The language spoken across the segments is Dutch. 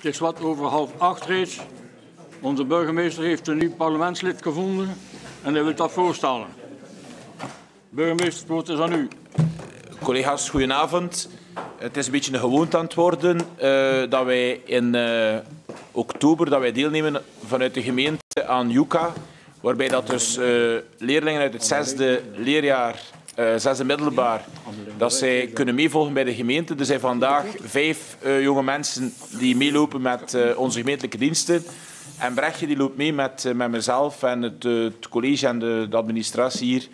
Het is wat over half acht reeds. Onze burgemeester heeft een nieuw parlementslid gevonden en hij wil dat voorstellen. Burgemeester, het woord is aan u. Collega's, goedenavond. Het is een beetje een gewoonte aan het worden uh, dat wij in uh, oktober dat wij deelnemen vanuit de gemeente aan Yuka, waarbij dat dus uh, leerlingen uit het zesde leerjaar, zesde middelbaar, dat zij kunnen meevolgen bij de gemeente. Er zijn vandaag vijf jonge mensen die meelopen met onze gemeentelijke diensten. En Brechtje die loopt mee met, met mezelf en het, het college en de, de administratie hier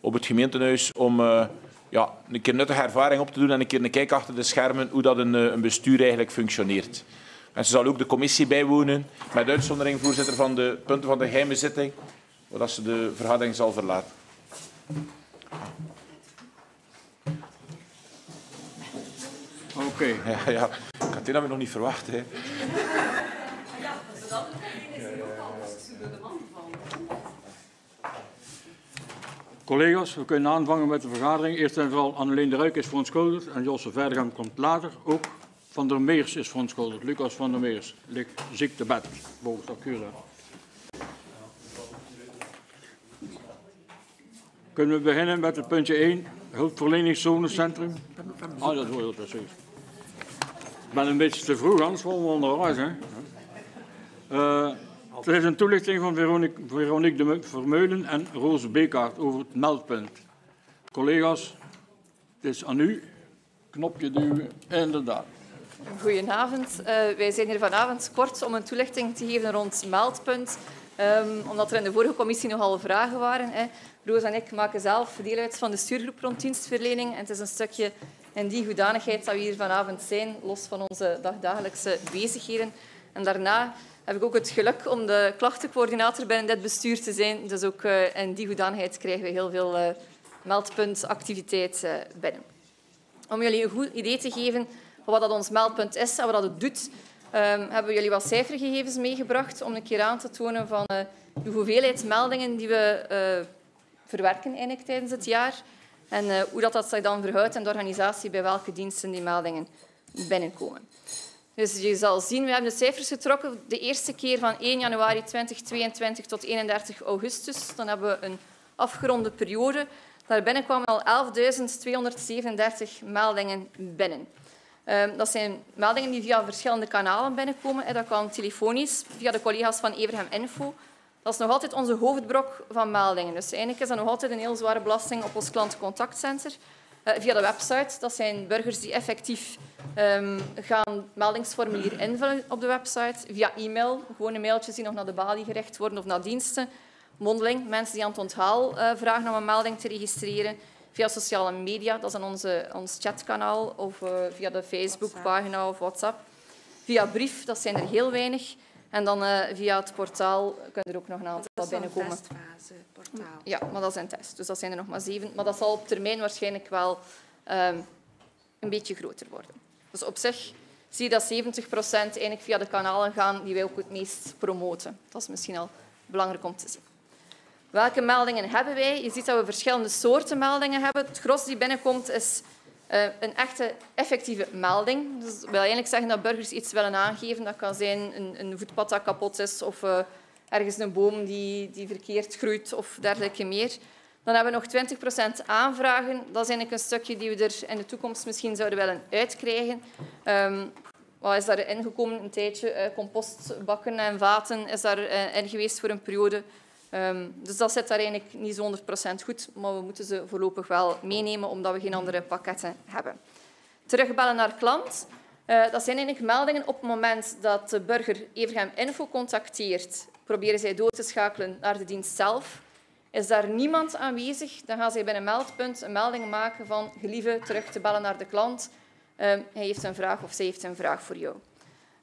op het gemeentehuis om uh, ja, een keer nuttige ervaring op te doen en een keer een kijk achter de schermen hoe dat een, een bestuur eigenlijk functioneert. En ze zal ook de commissie bijwonen, met uitzondering voorzitter van de punten van de geheime zitting, zodat ze de vergadering zal verlaten. Oké. Okay. Ja, ja, ik had dit nog niet verwacht. Hè. Ja, dat is Collega's, we kunnen aanvangen met de vergadering. Eerst en vooral Anneleen de Ruik is verontschuldigd en Josse Verdergang komt later. Ook Van der Meers is verontschuldigd. Lucas van der Meers ligt ziek te bed, volgens. Kunnen we beginnen met het puntje 1, hulpverleningszonecentrum. Ah, dat hoor je precies. Ik ben een beetje te vroeg, anders vallen we onderwijs. Hè? Uh, er is een toelichting van Veronique, Veronique de Vermeulen en Roos Bekaert over het meldpunt. Collega's, het is aan u. Knopje duwen, inderdaad. Goedenavond. Uh, wij zijn hier vanavond kort om een toelichting te geven rond meldpunt. Um, omdat er in de vorige commissie nogal vragen waren. Hè. Roos en ik maken zelf deel uit van de stuurgroep rond dienstverlening. En het is een stukje in die hoedanigheid dat we hier vanavond zijn, los van onze dagdagelijkse bezigheden. En daarna heb ik ook het geluk om de klachtencoördinator binnen dit bestuur te zijn. Dus ook uh, in die hoedanigheid krijgen we heel veel uh, meldpuntactiviteit uh, binnen. Om jullie een goed idee te geven van wat dat ons meldpunt is en wat dat het doet, um, hebben we jullie wat cijfergegevens meegebracht om een keer aan te tonen van de hoeveelheid meldingen die we verwerken eigenlijk tijdens het jaar en hoe dat, dat zich dan verhoudt in de organisatie bij welke diensten die meldingen binnenkomen. Dus je zal zien, we hebben de cijfers getrokken. De eerste keer van 1 januari 2022 tot 31 augustus. Dan hebben we een afgeronde periode. Daarbinnen kwamen al 11.237 meldingen binnen. Ehm, dat zijn meldingen die via verschillende kanalen binnenkomen. Dat kan telefonisch, via de collega's van Everham Info. Dat is nog altijd onze hoofdbrok van meldingen. Dus eigenlijk is dat nog altijd een heel zware belasting op ons klantencontactcenter. Uh, via de website. Dat zijn burgers die effectief um, gaan meldingsformulier invullen op de website. Via e-mail, gewone mailtjes die nog naar de balie gericht worden of naar diensten. Mondeling, mensen die aan het onthaal uh, vragen om een melding te registreren. Via sociale media, dat is aan onze, ons chatkanaal, of uh, via de Facebookpagina of WhatsApp. Via brief, dat zijn er heel weinig. En dan uh, via het portaal kunnen er ook nog een aantal binnenkomen. Dat is een testfase, portaal. Ja, maar dat is een test. Dus dat zijn er nog maar zeven. Maar dat zal op termijn waarschijnlijk wel um, een beetje groter worden. Dus op zich zie je dat 70 procent eigenlijk via de kanalen gaan die wij ook het meest promoten. Dat is misschien al belangrijk om te zien. Welke meldingen hebben wij? Je ziet dat we verschillende soorten meldingen hebben. Het gros die binnenkomt is uh, een echte effectieve melding. Dus wil eigenlijk zeggen dat burgers iets willen aangeven. Dat kan zijn een, een voetpad dat kapot is of uh, ergens een boom die, die verkeerd groeit of dergelijke meer. Dan hebben we nog 20% aanvragen. Dat is eigenlijk een stukje die we er in de toekomst misschien zouden willen uitkrijgen. Um, wat is daar ingekomen een tijdje? Uh, compostbakken en vaten is daar in geweest voor een periode. Um, dus dat zit daar eigenlijk niet zo 100% goed, maar we moeten ze voorlopig wel meenemen omdat we geen andere pakketten hebben. Terugbellen naar klant. Uh, dat zijn eigenlijk meldingen op het moment dat de burger Evergem Info contacteert. Proberen zij door te schakelen naar de dienst zelf. Is daar niemand aanwezig, dan gaan zij bij een meldpunt een melding maken van gelieve terug te bellen naar de klant. Um, hij heeft een vraag of zij heeft een vraag voor jou.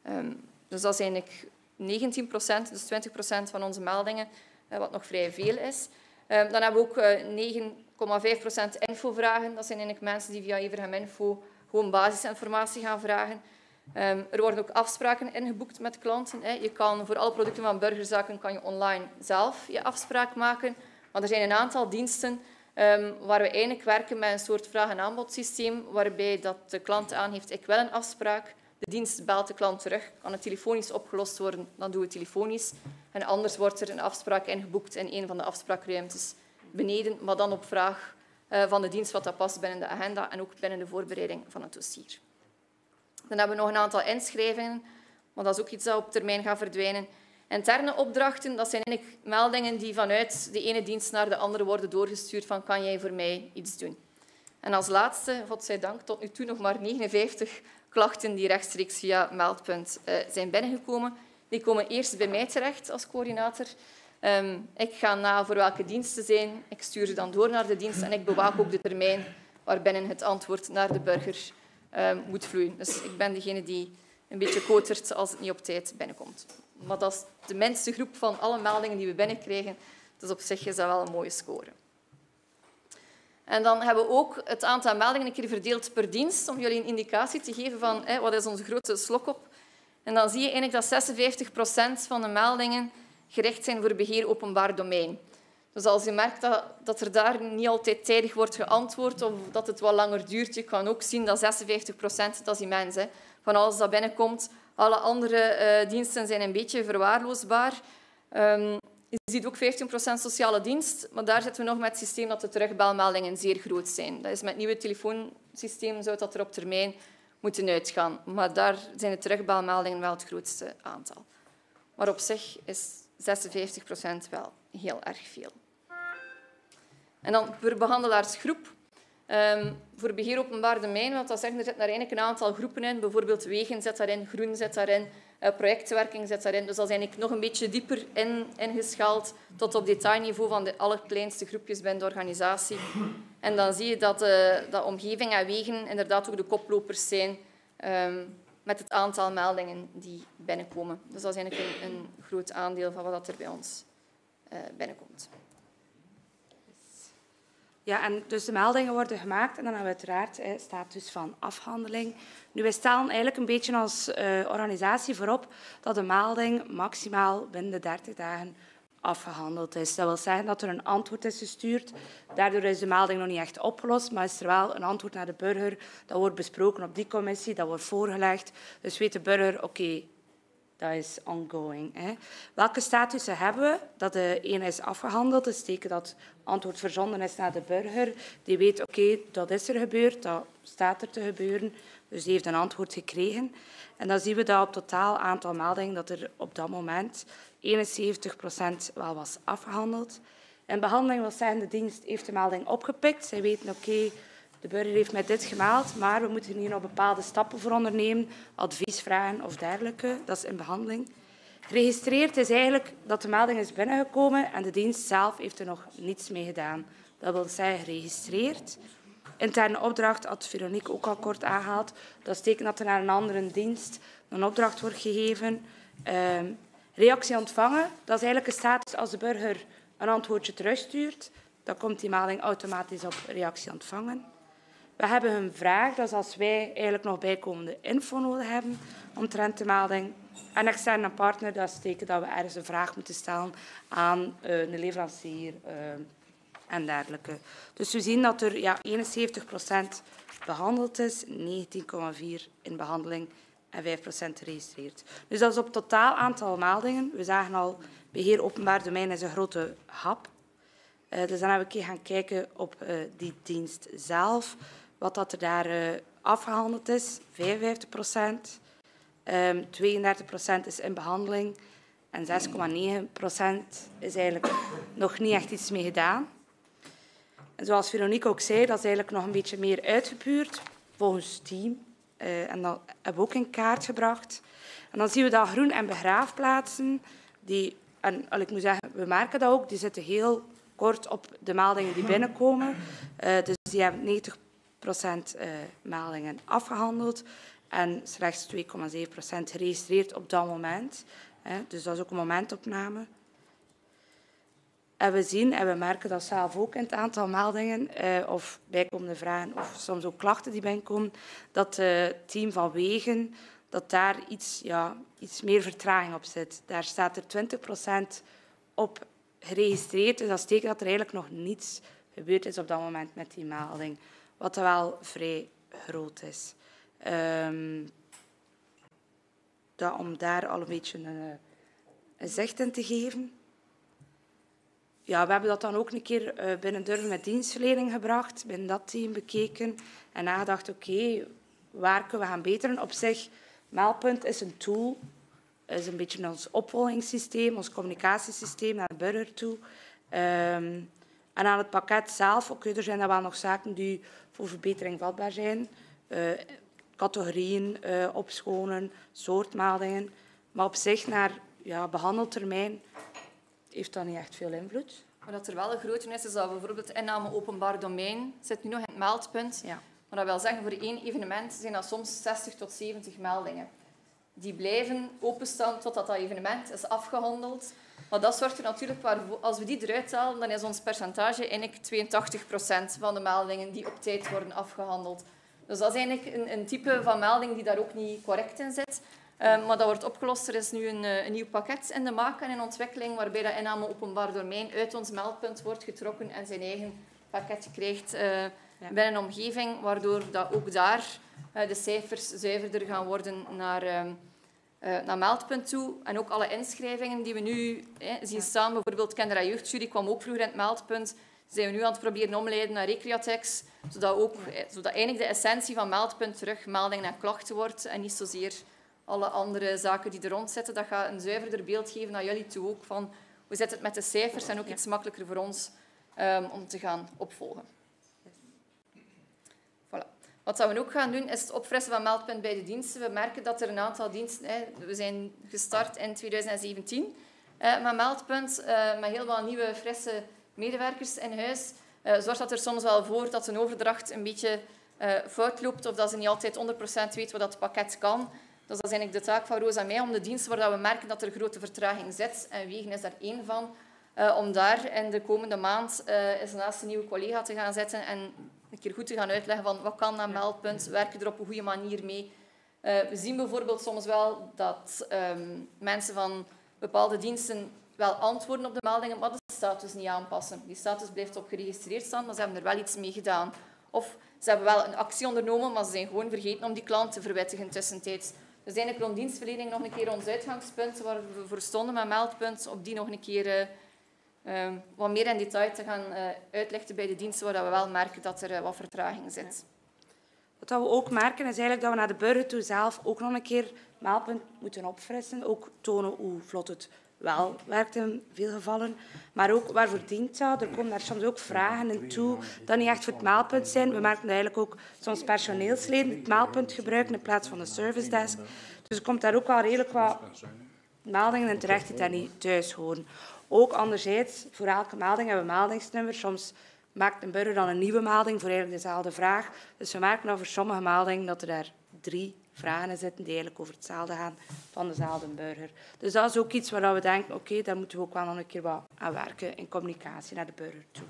Um, dus dat is eigenlijk 19% dus 20% van onze meldingen eh, wat nog vrij veel is. Ehm, dan hebben we ook 9,5% eh, infovragen. Dat zijn eigenlijk mensen die via Everham Info gewoon basisinformatie gaan vragen. Ehm, er worden ook afspraken ingeboekt met klanten. Je kan voor alle producten van burgerzaken kan je online zelf je afspraak maken. Maar er zijn een aantal diensten ehm, waar we eigenlijk werken met een soort vraag- en aanbodsysteem, waarbij dat de klant aangeeft, ik wil een afspraak, de dienst belt de klant terug. Kan het telefonisch opgelost worden, dan doen we het telefonisch. En anders wordt er een afspraak ingeboekt in een van de afspraakruimtes beneden, maar dan op vraag eh, van de dienst wat dat past binnen de agenda en ook binnen de voorbereiding van het dossier. Dan hebben we nog een aantal inschrijvingen, maar dat is ook iets dat op termijn gaat verdwijnen. Interne opdrachten, dat zijn meldingen die vanuit de ene dienst naar de andere worden doorgestuurd van kan jij voor mij iets doen. En als laatste, godzijdank, tot nu toe nog maar 59 klachten die rechtstreeks via meldpunt uh, zijn binnengekomen. Die komen eerst bij mij terecht als coördinator. Um, ik ga na voor welke diensten zijn. Ik stuur ze dan door naar de dienst en ik bewaak ook de termijn waarbinnen het antwoord naar de burger um, moet vloeien. Dus ik ben degene die een beetje kotert als het niet op tijd binnenkomt. Maar dat is de minste groep van alle meldingen die we binnenkrijgen. Dus op zich is dat wel een mooie score. En dan hebben we ook het aantal meldingen een keer verdeeld per dienst, om jullie een indicatie te geven van wat is onze grote slok op. En dan zie je eigenlijk dat 56 procent van de meldingen gericht zijn voor beheer openbaar domein. Dus als je merkt dat, dat er daar niet altijd tijdig wordt geantwoord of dat het wat langer duurt, je kan ook zien dat 56 procent, dat is immens, hè, van alles dat binnenkomt. Alle andere uh, diensten zijn een beetje verwaarloosbaar. Um, je ziet ook 15% sociale dienst, maar daar zitten we nog met het systeem dat de terugbelmeldingen zeer groot zijn. Dat is met nieuwe telefoonsysteem zou dat er op termijn moeten uitgaan. Maar daar zijn de terugbelmeldingen wel het grootste aantal. Maar op zich is 56% wel heel erg veel. En dan per behandelaarsgroep. Um, voor beheer openbaar domein, want dat zegt, er zitten eigenlijk een aantal groepen in. Bijvoorbeeld wegen zit daarin, groen zit daarin, projectwerking zit daarin. Dus dat is nog een beetje dieper in, ingeschaald tot op detailniveau van de allerkleinste groepjes binnen de organisatie. En dan zie je dat, uh, dat omgeving en wegen inderdaad ook de koplopers zijn um, met het aantal meldingen die binnenkomen. Dus dat is eigenlijk een, groot aandeel van wat er bij ons uh, binnenkomt. Ja, en dus de meldingen worden gemaakt en dan hebben we uiteraard hè, status van afhandeling. Nu, wij stellen eigenlijk een beetje als uh, organisatie voorop dat de melding maximaal binnen de 30 dagen afgehandeld is. Dat wil zeggen dat er een antwoord is gestuurd. Daardoor is de melding nog niet echt opgelost, maar is er wel een antwoord naar de burger. Dat wordt besproken op die commissie, dat wordt voorgelegd. Dus weet de burger, oké, dat is ongoing. Hè. Welke statussen hebben we? Dat de ene is afgehandeld, dat betekent dat antwoord verzonden is naar de burger. Die weet, oké, dat is er gebeurd, dat staat er te gebeuren. Dus die heeft een antwoord gekregen. En dan zien we dat op totaal aantal meldingen dat er op dat moment 71 procent wel was afgehandeld. En behandeling wil zeggen, de dienst heeft de melding opgepikt. Zij weten, oké, de burger heeft mij dit gemeld, maar we moeten hier nog bepaalde stappen voor ondernemen, advies vragen of dergelijke. Dat is in behandeling. Geregistreerd is eigenlijk dat de melding is binnengekomen en de dienst zelf heeft er nog niets mee gedaan. Dat wil zeggen geregistreerd. Interne opdracht had Veronique ook al kort aangehaald. Dat betekent dat er naar een andere dienst een opdracht wordt gegeven. Uh, reactie ontvangen, dat is eigenlijk een status als de burger een antwoordje terugstuurt. Dan komt die melding automatisch op reactie ontvangen. We hebben een vraag, dat is als wij eigenlijk nog bijkomende info nodig hebben omtrent de melding. En externe partner, dat betekent dat we ergens een vraag moeten stellen aan uh, een leverancier uh, en dergelijke. Dus we zien dat er ja, 71% behandeld is, 19,4 in behandeling en 5% geregistreerd. Dus dat is op totaal aantal meldingen. We zagen al, beheer openbaar domein is een grote hap. Uh, dus dan hebben we een keer gaan kijken op die dienst zelf wat dat er daar uh, afgehandeld is, 55 procent. Um, 32 procent is in behandeling en 6,9 procent is eigenlijk nog niet echt iets mee gedaan. En zoals Veronique ook zei, dat is eigenlijk nog een beetje meer uitgepuurd volgens team. Uh, en dat hebben we ook in kaart gebracht. En dan zien we dat groen- en begraafplaatsen, die, en ik moet zeggen, we merken dat ook, die zitten heel kort op de meldingen die binnenkomen. Uh, dus die hebben 90 procent uh, meldingen afgehandeld en slechts 2,7 procent geregistreerd op dat moment. Dus dat is ook een momentopname. En we zien en we merken dat zelf ook in het aantal meldingen uh, of bijkomende vragen of soms ook klachten die binnenkomen, dat het team van Wegen, dat daar iets, ja, iets meer vertraging op zit. Daar staat er 20 procent op geregistreerd. Dus dat betekent dat er eigenlijk nog niets gebeurd is op dat moment met die melding wat wel vrij groot is. Um, dat, om daar al een beetje een, een zicht in te geven. Ja, we hebben dat dan ook een keer eh, binnen Durven met dienstverlening gebracht, binnen dat team bekeken en nagedacht, oké, waar kunnen we gaan beteren? Op zich, Meldpunt is een tool, is een beetje ons opvolgingssysteem, ons communicatiesysteem naar de burger toe. Um, en aan het pakket zelf, oké, er zijn er wel nog zaken die voor verbetering vatbaar zijn. Uh, categorieën uh, opschonen, soortmeldingen. Maar op zich, naar ja, behandeltermijn, heeft dat niet echt veel invloed. Maar dat er wel een grote is, is dat bijvoorbeeld inname openbaar domein zit nu nog in het meldpunt. Ja. Maar dat wil zeggen, voor één evenement zijn dat soms 60 tot 70 meldingen. Die blijven openstaan totdat dat evenement is afgehandeld. Maar dat zorgt er natuurlijk voor, als we die eruit halen, dan is ons percentage eigenlijk 82% van de meldingen die op tijd worden afgehandeld. Dus dat is eigenlijk een, een type van melding die daar ook niet correct in zit. Um, maar dat wordt opgelost. Er is nu een, eh, een, nieuw pakket in de maak en in ontwikkeling, waarbij dat inname openbaar domein uit ons meldpunt wordt getrokken en zijn eigen pakket krijgt uh, binnen een omgeving, waardoor dat ook daar uh, de cijfers zuiverder gaan worden naar, uh, naar meldpunt toe. En ook alle inschrijvingen die we nu zien staan, bijvoorbeeld Kinder- en Jeugdjury kwam ook vroeger in het meldpunt, zijn we nu aan het proberen omleiden naar Recreatex, zodat, ook, zodat eigenlijk de essentie van meldpunt terug meldingen en klachten wordt en niet zozeer alle andere zaken die er rond zitten. Dat gaat een zuiverder beeld geven naar jullie toe ook van hoe zit het met de cijfers en ook iets makkelijker voor ons um, om te gaan opvolgen. Wat we ook gaan doen, is het opfrissen van meldpunt bij de diensten. We merken dat er een aantal diensten... Hè, we zijn gestart in 2017 uh, met meldpunt, uh, met heel wat nieuwe, frisse medewerkers in huis. Uh, zorgt dat er soms wel voor dat een overdracht een beetje fout loopt of dat ze niet altijd 100% weet wat dat pakket kan. Dus dat is eigenlijk de taak van Roos en mij om de diensten waar we merken dat er grote vertraging zit, en Wegen is daar één van, uh, om daar in de komende maand uh, eens naast een nieuwe collega te gaan zetten en een keer goed te gaan uitleggen van wat kan dat meldpunt, werken er op een goede manier mee. Uh, we zien bijvoorbeeld soms wel dat um, mensen van bepaalde diensten wel antwoorden op de meldingen, maar de status niet aanpassen. Die status blijft op geregistreerd staan, maar ze hebben er wel iets mee gedaan. Of ze hebben wel een actie ondernomen, maar ze zijn gewoon vergeten om die klant te verwittigen tussentijds. Dus eigenlijk rond dienstverlening nog een keer ons uitgangspunt, waar we voor stonden met meldpunt, op die nog een keer uh, wat meer in detail te gaan uh, uitleggen bij de diensten, waar we wel merken dat er uh, wat vertraging zit. Wat we ook merken is eigenlijk dat we naar de burger toe zelf ook nog een keer meldpunt moeten opfrissen. Ook tonen hoe vlot het wel werkt in veel gevallen. Maar ook waarvoor dient dat? Er komen daar soms ook vragen in toe dat niet echt voor het meldpunt zijn. We merken eigenlijk ook soms personeelsleden het meldpunt gebruiken in plaats van de service desk. Dus er komt daar ook wel redelijk wat meldingen in terecht die daar niet thuis horen. Ook anderzijds, voor elke melding hebben we meldingsnummer. Soms maakt een burger dan een nieuwe melding voor eigenlijk dezelfde vraag. Dus we merken over sommige meldingen dat er daar drie vragen zitten die eigenlijk over hetzelfde gaan van dezelfde burger. Dus dat is ook iets waar we denken, oké, daar moeten we ook wel nog een keer wat aan werken in communicatie naar de burger toe.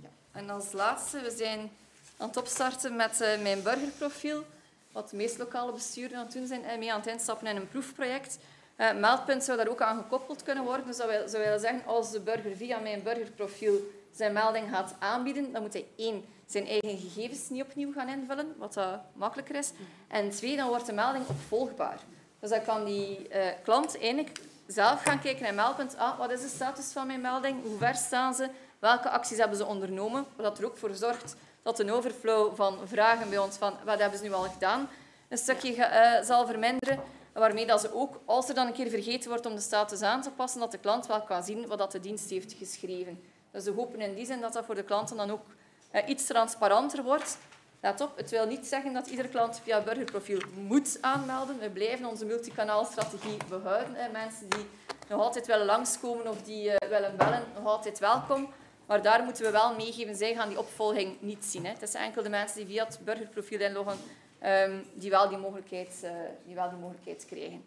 Ja. En als laatste, we zijn aan het opstarten met uh, mijn burgerprofiel, wat de meeste lokale besturen aan het doen zijn, en mee aan het instappen in een proefproject. Uh, meldpunt zou daar ook aan gekoppeld kunnen worden. Dus dat wil, zou willen zeggen, als de burger via mijn burgerprofiel zijn melding gaat aanbieden, dan moet hij één zijn eigen gegevens niet opnieuw gaan invullen, wat dat makkelijker is. En twee, dan wordt de melding opvolgbaar. Dus dan kan die uh, klant eigenlijk zelf gaan kijken naar meldpunt. Ah, wat is de status van mijn melding? Hoe ver staan ze? Welke acties hebben ze ondernomen? Wat er ook voor zorgt dat een overflow van vragen bij ons van wat hebben ze nu al gedaan, een stukje uh, zal verminderen. Waarmee dat ze ook, als er dan een keer vergeten wordt om de status aan te passen, dat de klant wel kan zien wat dat de dienst heeft geschreven. Dus we hopen in die zin dat dat voor de klanten dan ook uh, iets transparanter wordt. Let op, het wil niet zeggen dat iedere klant via burgerprofiel moet aanmelden. We blijven onze multikanaalstrategie behouden. Hè. Mensen die nog altijd willen langskomen of die uh, willen bellen, nog altijd welkom. Maar daar moeten we wel meegeven, zij gaan die opvolging niet zien. Hè. Het is enkel de mensen die via het burgerprofiel inloggen, um, die, wel die, mogelijkheid, uh, die wel die mogelijkheid krijgen.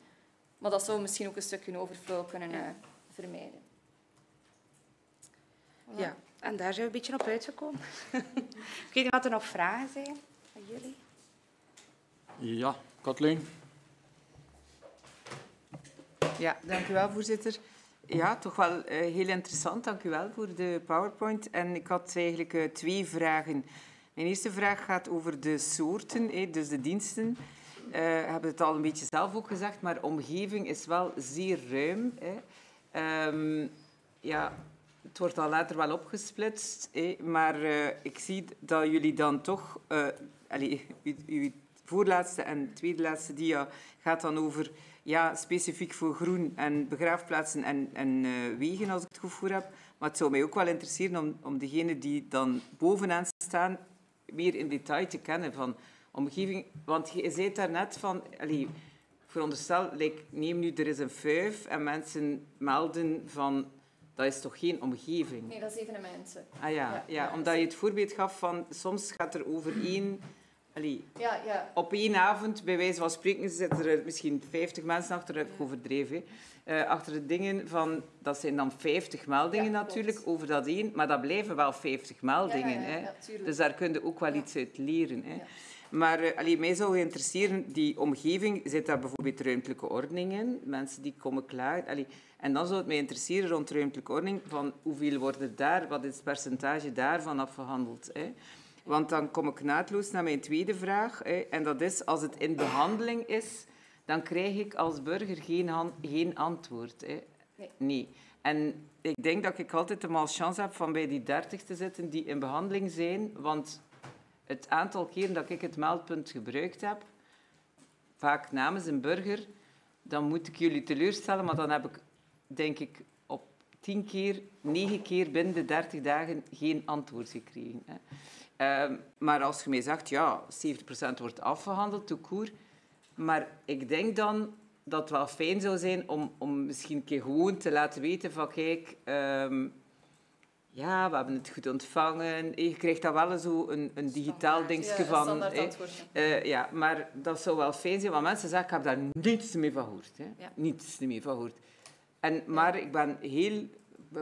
Maar dat zou misschien ook een stukje overflow kunnen uh, vermijden. Voilà. Ja, en daar zijn we een beetje op uitgekomen. ik weet niet wat er nog vragen zijn van jullie. Ja, Kathleen. Ja, dank u wel, voorzitter. Ja, toch wel uh, heel interessant. Dank u wel voor de PowerPoint. En ik had eigenlijk uh, twee vragen. Mijn eerste vraag gaat over de soorten, eh, dus de diensten. uh, hebben het al een beetje zelf ook gezegd, maar omgeving is wel zeer ruim. Um, ja, het wordt al later wel opgesplitst, maar uh, ik zie dat jullie dan toch... Uh, uw, voorlaatste en tweede laatste dia gaat dan over ja, specifiek voor groen en begraafplaatsen en, en wegen, als ik het goed heb. Maar het zou mij ook wel interesseren om, om degenen die dan bovenaan staan meer in detail te kennen van omgeving. Want je zei daarnet van... Veronderstel, like, neem nu, er is een vijf en mensen melden van... Dat is toch geen omgeving? Nee, dat is evenementen. Ah ja, ja, ja, omdat je het voorbeeld gaf van... Soms gaat er over één... Allee, ja, ja. Op één avond, bij wijze van spreken, zitten er misschien 50 mensen achter, heb ik overdreven. Uh, achter de dingen van, dat zijn dan 50 meldingen ja, natuurlijk klopt. over dat één, maar dat blijven wel 50 meldingen. Hè. dus daar kun je ook wel iets uit leren. Hè. Maar uh, allee, mij zou interesseren, die omgeving, zit daar bijvoorbeeld ruimtelijke ordening in? Mensen die komen klaar. Allee, en dan zou het mij interesseren rond ruimtelijke ordening, van hoeveel wordt daar, wat is het percentage daarvan afgehandeld? Hè? Want dan kom ik naadloos naar mijn tweede vraag. Hè, en dat is, als het in behandeling is, dan krijg ik als burger geen, geen antwoord. Hè. Nee. nee. En ik denk dat ik altijd de malchance heb van bij die dertig te zitten die in behandeling zijn. Want het aantal keren dat ik het meldpunt gebruikt heb, vaak namens een burger, dan moet ik jullie teleurstellen, maar dan heb ik, denk ik, op tien keer, negen keer binnen de dertig dagen geen antwoord gekregen. Hè. Uh, maar als je mij zegt, ja, 70% wordt afgehandeld, tout court. Maar ik denk dan dat het wel fijn zou zijn om, om misschien een keer gewoon te laten weten van, kijk, um, ja, we hebben het goed ontvangen. Je krijgt dan wel zo een, een digitaal dingetje ja, van. Uh, ja, maar dat zou wel fijn zijn, want mensen zeggen, ik heb daar niets meer van gehoord. Hè. Ja. Niets meer van gehoord. En, maar ik ben heel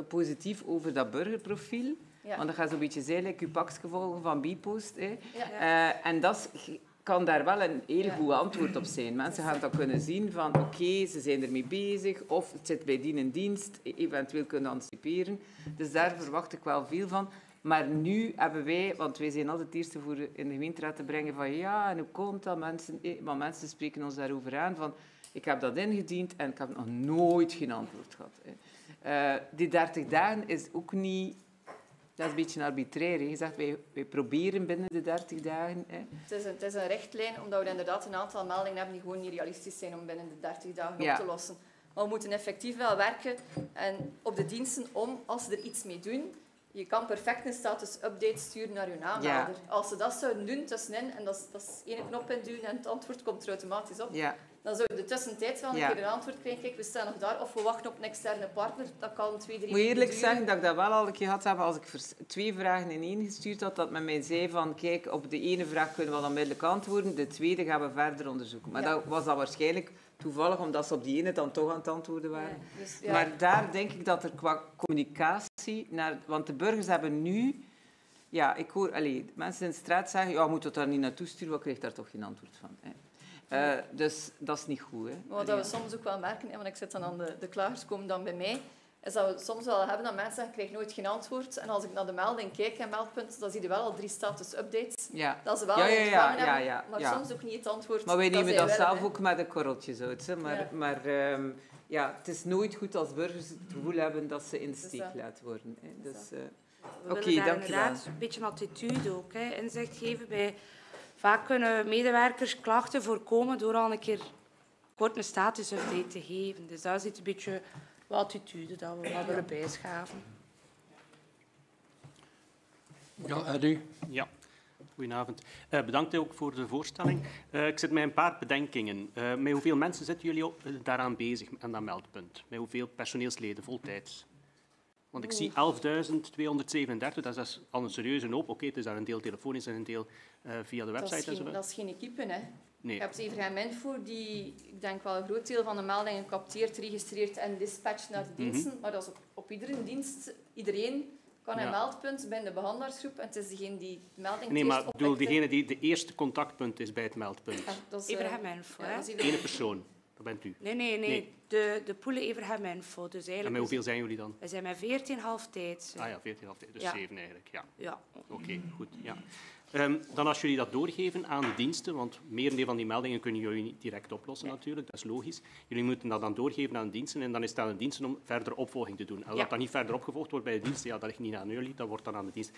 positief over dat burgerprofiel. Ja. Want dat gaat zo'n beetje like, je pakgevolgen van Bipost. Hè. Uh, en dat kan daar wel een heel goed antwoord op zijn. Mensen gaan dat kunnen zien van oké, okay, ze zijn ermee bezig of het zit bij die en dienst, e- eventueel kunnen anticiperen. Dus daar verwacht ik wel veel van. Maar nu hebben wij, want wij zijn altijd het eerste voor in de gemeenteraad te brengen van ja, en hoe komt dat? Mensen, eh, maar mensen spreken ons daarover aan van ik heb dat ingediend en ik heb nog nooit geen antwoord gehad. Uh, die 30 dagen is ook niet dat is een beetje arbitrair. Je zegt, wij, wij proberen binnen de 30 dagen. Hè. Het, is een, het is een richtlijn, omdat we inderdaad een aantal meldingen hebben die gewoon niet realistisch zijn om binnen de 30 dagen op te lossen. Maar we moeten effectief wel werken en op de diensten om, als ze er iets mee doen, je kan perfect een status-update sturen naar je aanmelder. Als ze dat zouden doen tussenin, en dat is, dat is één knop induwen en het antwoord komt er automatisch op, ja dan zou je de tussentijd wel een keer een antwoord krijgen. Kijk, we staan nog daar. Of we wachten op een externe partner. Dat kan twee, drie Moet je eerlijk zeggen dat ik dat wel al een keer had hebben als ik twee vragen in één gestuurd had. Dat men mij zei van, kijk, op de ene vraag kunnen we dan onmiddellijk antwoorden. De tweede gaan we verder onderzoeken. Maar dat was dat waarschijnlijk toevallig, omdat ze op die ene dan toch aan het antwoorden waren. Ja, dus. Maar daar denk ik dat er qua communicatie... Naar, want de burgers hebben nu... Ja, ik hoor... Allez, mensen in de straat zeggen, ja, moet het daar niet naartoe sturen, want krijgt daar toch geen antwoord van. Hè. Uh, dus dat is niet goed. Hè. Wat we soms ook wel merken, want ik zit dan aan de, de klagers komen dan bij mij, is dat we soms wel hebben dat mensen zeggen, ik krijg nooit geen antwoord. En als ik naar de melding kijk en meldpunt, dan zie je wel al drie status-updates. Ja. Dat ze wel ja, ja, ja, ja, ja, maar soms ook niet het antwoord Maar wij nemen dat, zelf ook met een korreltje uit. Hè. Maar, maar um, ja, het is nooit goed als burgers het gevoel hebben dat ze in de steek laten worden. Hè. Dus, uh, Oké, okay, dank inderdaad een beetje attitude ook. Hè. Inzicht geven bij Vaak kunnen medewerkers klachten voorkomen door al een keer kort een statusupdate te geven. Dus dat is een beetje wat attitude dat we wat willen bijschaven. Ja, Eddie. Ja. Goedenavond. Uh, bedankt ook voor de voorstelling. Uh, ik zit met een paar bedenkingen. Uh, met hoeveel mensen zitten jullie op, daaraan bezig, aan dat meldpunt? Met hoeveel personeelsleden voltijds? Want ik zie 11.237, dat is al een serieuze hoop. Oké, okay, het is daar een deel telefonisch en een deel uh, via de website. Dat is geen, dat is geen equipe, hè. Nee. Je hebt even Menvoer, die ik denk wel een groot deel van de meldingen capteert, registreert en dispatcht naar de mhm. diensten. Mm -hmm. Maar dat is op, op iedere dienst, iedereen kan een ja. meldpunt bij de behandelarsgroep. En het is degene die de melding Nee, maar ik bedoel, degene die de eerste contactpunt is bij het meldpunt. Ja, dat is, Ibrahim Menvoer, ja, Ene persoon. Dat bent u. Nee, nee, nee. nee. De, de poelen Everham Info. Dus eigenlijk en met hoeveel zijn jullie dan? We zijn met 14 half tijd. Ah ja, 14 half tijd. Dus ja. 7 eigenlijk, ja. Ja. Oké, okay, goed. Ja. Ehm, dan als jullie dat doorgeven aan de diensten, want merendeel van die meldingen kunnen jullie niet direct oplossen natuurlijk, dat is logisch. Jullie moeten dat dan doorgeven aan de diensten en dan is het aan de diensten om verder opvolging te doen. Als Ja. dat niet verder opgevolgd wordt bij de diensten, ja, dat ligt niet aan jullie, dat wordt dan aan de dienst.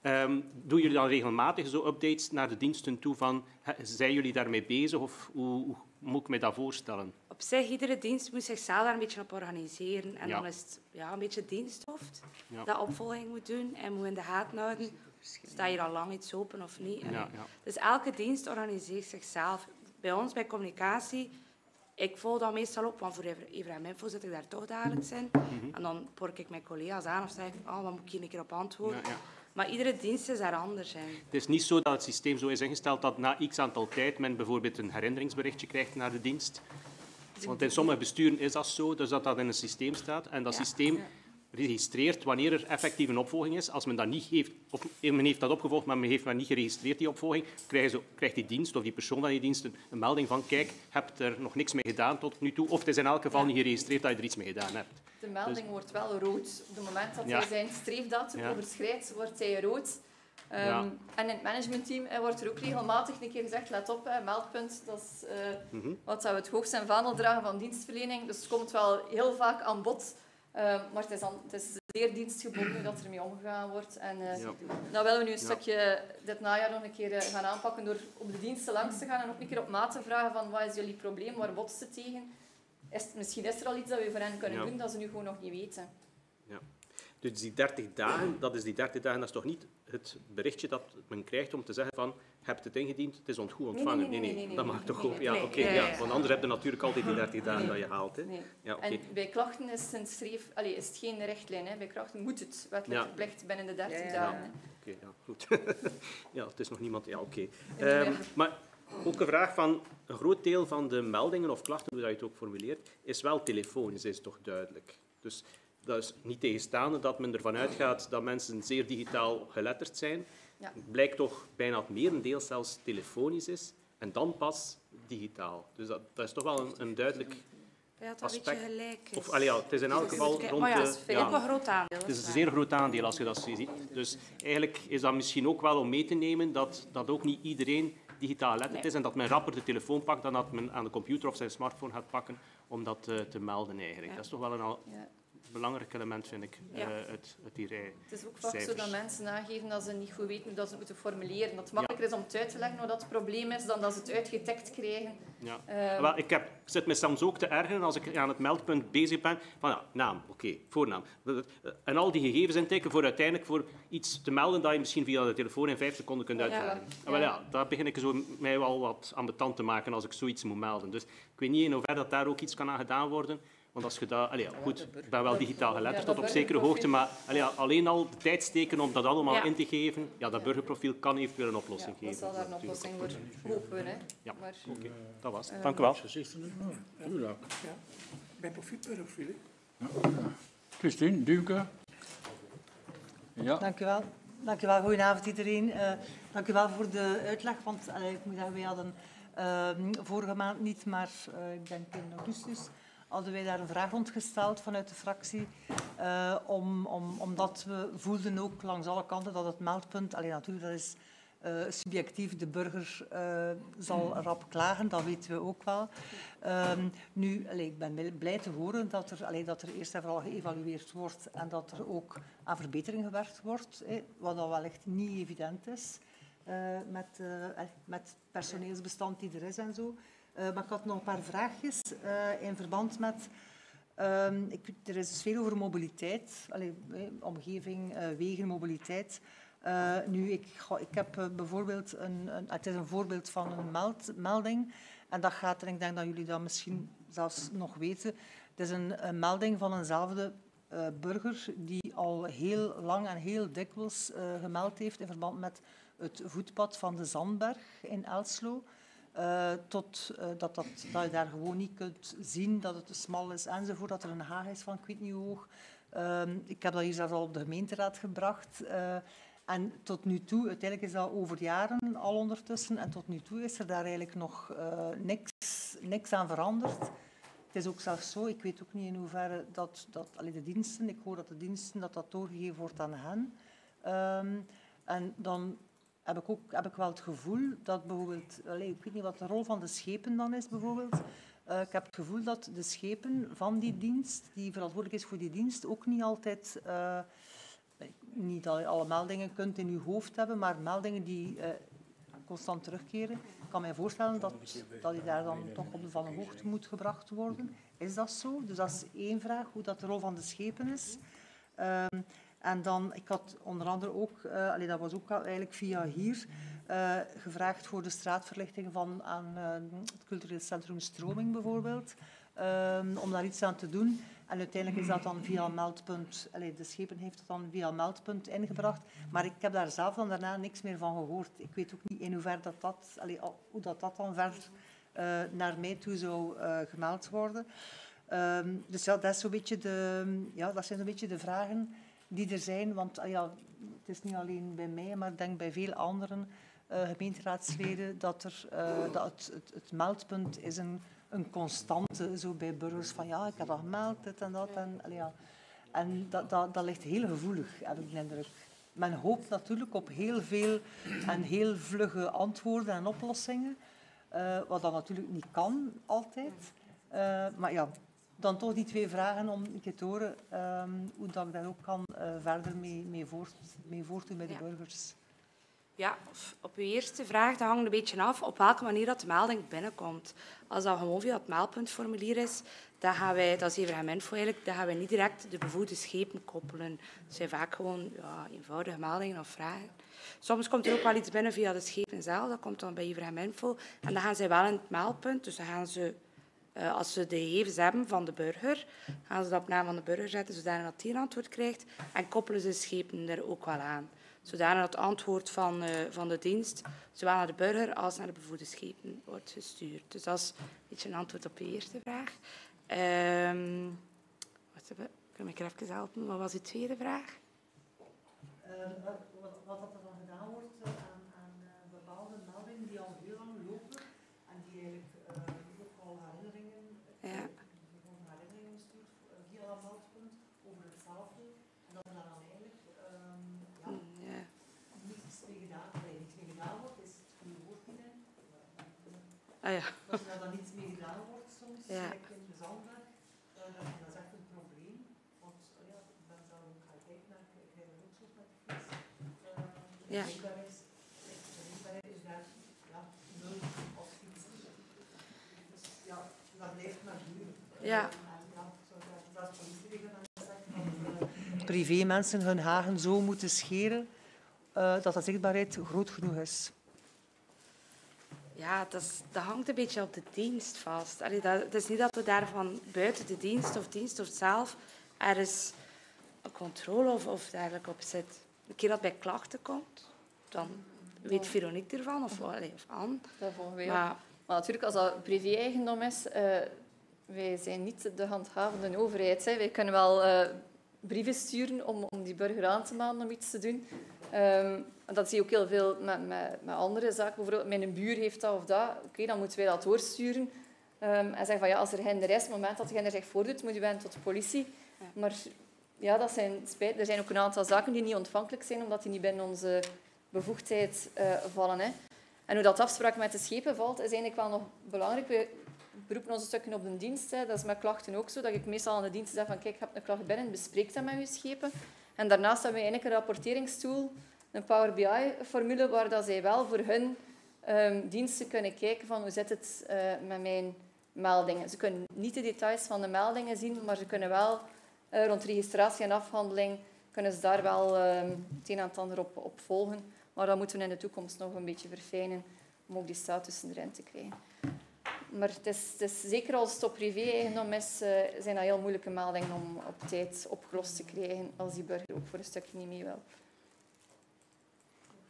Ehm, doen jullie dan regelmatig zo updates naar de diensten toe van, zijn jullie daarmee bezig of hoe, hoe moet ik me dat voorstellen? Op zich, iedere dienst moet zichzelf daar een beetje op organiseren. En Ja. dan is het ja, een beetje diensthoofd Ja. dat opvolging moet doen en moet in de gaten houden. Staat hier al lang iets open of niet? Ja, ja. Dus elke dienst organiseert zichzelf. Bij ons, bij communicatie, ik volg dat meestal op, want voor Evra Info zit ik daar toch dagelijks in. Mhm. En dan pork ik mijn collega's aan of zeg ik, oh, wat moet ik hier een keer op antwoorden? Ja, ja. Maar iedere dienst is daar anders in. Het is niet zo dat het systeem zo is ingesteld dat na x aantal tijd men bijvoorbeeld een herinneringsberichtje krijgt naar de dienst. Want in sommige besturen is dat zo, dus dat dat in een systeem staat. En dat systeem registreert wanneer er effectief een opvolging is. Als men dat niet heeft, of men heeft dat opgevolgd, maar men heeft maar niet geregistreerd, die opvolging, ze, krijgt die dienst of die persoon van die dienst een, een melding van kijk, hebt er nog niks mee gedaan tot nu toe. Of het is in elk geval niet geregistreerd dat je er iets mee gedaan hebt. De melding wordt wel rood. Op het moment dat Ja. hij zijn streefdatum Ja. overschrijdt, wordt hij rood. Ehm, Ja. En in het managementteam eh, wordt er ook regelmatig een keer gezegd, let op, meldpunt, dat is eh, Mhm. wat zou het hoogst en vaandel dragen van dienstverlening. Dus het komt wel heel vaak aan bod. Ehm, maar het is, dan, het is zeer dienstgebonden dat ermee omgegaan wordt. En eh, Ja. dat willen we nu een stukje dit najaar nog een keer eh, gaan aanpakken door op de diensten langs te gaan en ook een keer op maat te vragen van wat is jullie probleem, waar botst het tegen? Is, misschien is er al iets dat we voor hen kunnen doen dat ze nu gewoon nog niet weten. Ja. Dus die 30 dagen, dat is die 30 dagen, dat is toch niet het berichtje dat men krijgt om te zeggen van, hebt het ingediend, het is ontgoed ontvangen. nee, nee, nee, nee, dat nee, toch nee, ook? Ja, oké, Ja, ja, ja, ja. want anders heb je natuurlijk altijd die 30 dagen dat je haalt. Hè. Nee. Ja, oké. En bij klachten is, het een streef, allee, is het geen richtlijn. Hè. Bij klachten moet het wettelijk Ja. verplicht binnen de 30 Ja, ja. dagen. hè. Oké, ja, goed. ja, het is nog niemand... Ja, oké. Ehm, maar ook een vraag van... Een groot deel van de meldingen of klachten, hoe dat je het ook formuleert, is wel telefonisch, is toch duidelijk. Dus dat is niet tegenstaande dat men ervan uitgaat dat mensen zeer digitaal geletterd zijn. Ja. Het blijkt toch bijna het merendeel zelfs telefonisch is en dan pas digitaal. Dus dat, dat is toch wel een, een duidelijk... Ja, dat een Aspect. beetje gelijk is. Of, allee, ja, het is in elk geval rond maar ja, de... het is ook een groot aandeel. Het is een zeer groot aandeel als je dat zo ziet. Dus eigenlijk is dat misschien ook wel om mee te nemen dat, dat ook niet iedereen digitaal geletterd is en dat men rapper de telefoon pakt dan dat men aan de computer of zijn smartphone gaat pakken om dat eh, te melden eigenlijk. Ja. Dat is toch wel een al- Ja. Belangrijk element, vind ik, Ja. eh, uit, uit die rij. Het is ook vaak zo dat mensen aangeven dat ze niet goed weten hoe dat ze het moeten formuleren. Dat het makkelijker is om het uit te leggen wat dat het probleem is dan dat ze het uitgetikt krijgen. Ja. Ehm, Wel, ik, heb, ik zit me soms ook te ergeren als ik aan het meldpunt bezig ben. Van ja, naam, oké, voornaam. En al die gegevens intikken voor uiteindelijk voor iets te melden dat je misschien via de telefoon in vijf seconden kunt uitleggen. Ja. En wel, ja, daar begin ik zo mij wel wat ambetant te maken als ik zoiets moet melden. Dus ik weet niet in hoeverre dat daar ook iets kan aan gedaan worden. Want als je dat... Allee, ja, goed, ik ben wel digitaal geletterd Ja, tot op zekere hoogte, maar allee, ja, alleen al de tijd steken om dat allemaal Ja. in te geven, ja, dat burgerprofiel kan eventueel een oplossing ja, dat geven. zal daar een oplossing voor hopen. Hè. Ja, Maar, oké, dat was het. Dank u wel. Bij profietprofiel. Christine, Duke. Ja, Dank u wel. Dank u wel. Goedenavond iedereen. Eh, dank u wel voor de uitleg. Want allee, ik moet zeggen, wij hadden ehm, vorige maand niet, maar eh, ik denk in augustus, hadden wij daar een vraag rond gesteld vanuit de fractie. eh, om, om, omdat we voelden ook langs alle kanten dat het meldpunt, alleen natuurlijk dat is eh, subjectief, de burger eh, zal rap klagen, dat weten we ook wel. Ehm, nu, allee, ik ben blij te horen dat er, allee, dat er eerst en vooral geëvalueerd wordt en dat er ook aan verbetering gewerkt wordt, hè, wat dan wel echt niet evident is eh, met, eh, eh, met het personeelsbestand die er is en zo. Eh, maar ik had nog een paar vraagjes eh, in verband met... ehm, ik, er is dus veel over mobiliteit, eh, omgeving, wegen, mobiliteit. Nu, ik, ik heb bijvoorbeeld een, een... Het is een voorbeeld van een meld, melding. En dat gaat, en ik denk dat jullie dat misschien zelfs nog weten. Het is een, melding van eenzelfde burger die al heel lang en heel dikwijls gemeld heeft in verband met het voetpad van de Zandberg in Elslo. Eh, tot eh, dat, dat, dat je daar gewoon niet kunt zien dat het te smal is enzovoort, dat er een haag is van ik niet hoog. Ehm, ik heb dat hier zelfs al op de gemeenteraad gebracht. eh, en tot nu toe, uiteindelijk is dat over jaren al ondertussen, en tot nu toe is er daar eigenlijk nog niks, niks aan veranderd. Het is ook zelfs zo, ik weet ook niet in hoeverre dat, dat allee, de diensten, ik hoor dat de diensten, dat dat doorgegeven wordt aan hen. Ehm, en dan heb ik, ook, heb ik wel het gevoel dat bijvoorbeeld... Allez, ik weet niet wat de rol van de schepen dan is, bijvoorbeeld. Uh, ik heb het gevoel dat de schepen van die dienst, die verantwoordelijk is voor die dienst, ook niet altijd... Uh, niet dat je alle meldingen kunt in je hoofd hebben, maar meldingen die uh, constant terugkeren. Ik kan mij voorstellen dat, dat je daar dan toch op de van hoogte moet gebracht worden. Is dat zo? Dus dat is één vraag, hoe dat de rol van de schepen is. En dan, ik had onder andere ook, allee, dat was ook eigenlijk via hier, uh, gevraagd voor de straatverlichting van aan uh, het cultureel centrum Stroming bijvoorbeeld, om daar iets aan te doen. En uiteindelijk is dat dan via meldpunt, de schepen heeft het dan via meldpunt ingebracht, maar ik heb daar zelf dan daarna niks meer van gehoord. Ik weet ook niet in hoeverre dat dat, hoe dat, dat dan verder naar mij toe zou gemeld worden. Um, dus ja, dat, is zo'n beetje de, ja, dat zijn zo'n beetje de vragen die er zijn. Want uh, ja, het is niet alleen bij mij, maar ik denk bij veel anderen gemeenteraadsleden dat, er, dat het, het, meldpunt is een een constante zo bij burgers van ja, ik heb dat gemeld, dit en dat. En, ja. en dat, dat, dat ligt heel gevoelig, heb ik de indruk. Men hoopt natuurlijk op heel veel en heel vlugge antwoorden en oplossingen. Uh, wat dat natuurlijk niet kan, altijd. Maar ja, dan toch die twee vragen om een keer te horen um, hoe dat ik daar ook kan uh, verder mee, mee, voort, mee voortdoen bij de ja. burgers. Ja, op uw eerste vraag, dat hangt een beetje af op welke manier dat de melding binnenkomt. Als dat gewoon via het meldpuntformulier is, dan gaan wij, dat is even info eigenlijk, dan gaan wij niet direct de bevoegde schepen koppelen. Het zijn vaak gewoon ja, eenvoudige meldingen of vragen. Soms komt er ook wel iets binnen via de schepen zelf, dat komt dan bij Ibrahim Info. En dan gaan zij wel in het meldpunt, dus dan gaan ze, uh, als ze de gegevens hebben van de burger, gaan ze dat op naam van de burger zetten, zodat dat die een antwoord krijgt. En koppelen ze schepen er ook wel aan zodanig dat het antwoord van, uh, van de dienst zowel naar de burger als naar de bevoegde schepen wordt gestuurd. Dus dat is een een antwoord op je eerste vraag. Um, wat hebben, kun je me even helpen? Wat was de tweede vraag? Uh, wat, wat, wat er dan gedaan wordt uh, aan, aan bepaalde meldingen die al heel lang lopen en die eigenlijk ook al herinneringen, ja. herinneringen stuurt via dat meldpunt over hetzelfde. En dat er dan eigenlijk um, ja, ja. niets mee gedaan, nee, niets mee gedaan wordt, is het goede woord niet in. Ah, ja. Als er dan niets mee gedaan wordt soms, Ja. in de zandberg, uh, dat is echt een probleem. Want uh, ja, ik ben daar ook gaan kijken naar, ik rijd er ook zo met de fiets. Uh, Ja. bereikbaarheid is- de bereikbaarheid is daar ja, nul als fietser. Dus ja, dat blijft maar duren. Ja. En ja, dat, dat is politieregel dan gezegd dat uh, privé mensen hun hagen zo moeten scheren uh, dat de zichtbaarheid groot genoeg is. Ja, dat, is, dat hangt een beetje op de dienst vast. Allee, dat, het is niet dat we daarvan buiten de dienst of dienst of zelf ergens een controle of, of dergelijke op zit. Een keer dat bij klachten komt, dan weet Veronique ervan of, allee, of Anne. Dat volgen ook. Maar Maar natuurlijk, als dat privé-eigendom is, eh wij zijn niet de handhavende overheid. Hè. Wij kunnen wel eh, brieven sturen om, om die burger aan te manen om iets te doen. Ehm, en dat zie je ook heel veel met, met, met andere zaken. Bijvoorbeeld, mijn buur heeft dat of dat. Oké, dan moeten wij dat doorsturen. Ehm, en zeggen van, ja, als er hinder is, op het moment dat er zich voordoet, moet je wenden tot de politie. Maar ja, dat zijn spijt. Er zijn ook een aantal zaken die niet ontvankelijk zijn, omdat die niet binnen onze bevoegdheid eh, vallen. Hè. En hoe dat afspraak met de schepen valt, is eigenlijk wel nog belangrijk. We beroepen ons een stukje op de dienst. Dat is met klachten ook zo. Dat ik meestal aan de dienst zeg van kijk, ik heb een klacht binnen, bespreek dat met uw schepen. En daarnaast hebben we eigenlijk een rapporteringstool, een Power BI-formule, waar dat zij wel voor hun ehm, diensten kunnen kijken van hoe zit het eh, met mijn meldingen. Ze kunnen niet de details van de meldingen zien, maar ze kunnen wel eh, rond registratie en afhandeling kunnen ze daar wel ehm, het een en het ander op, op volgen. Maar dat moeten we in de toekomst nog een beetje verfijnen om ook die statussen erin te krijgen. Maar het is, het is, zeker als het op privé-eigendom is, eh, zijn dat heel moeilijke meldingen om op tijd opgelost te krijgen als die burger ook voor een stukje niet mee wil.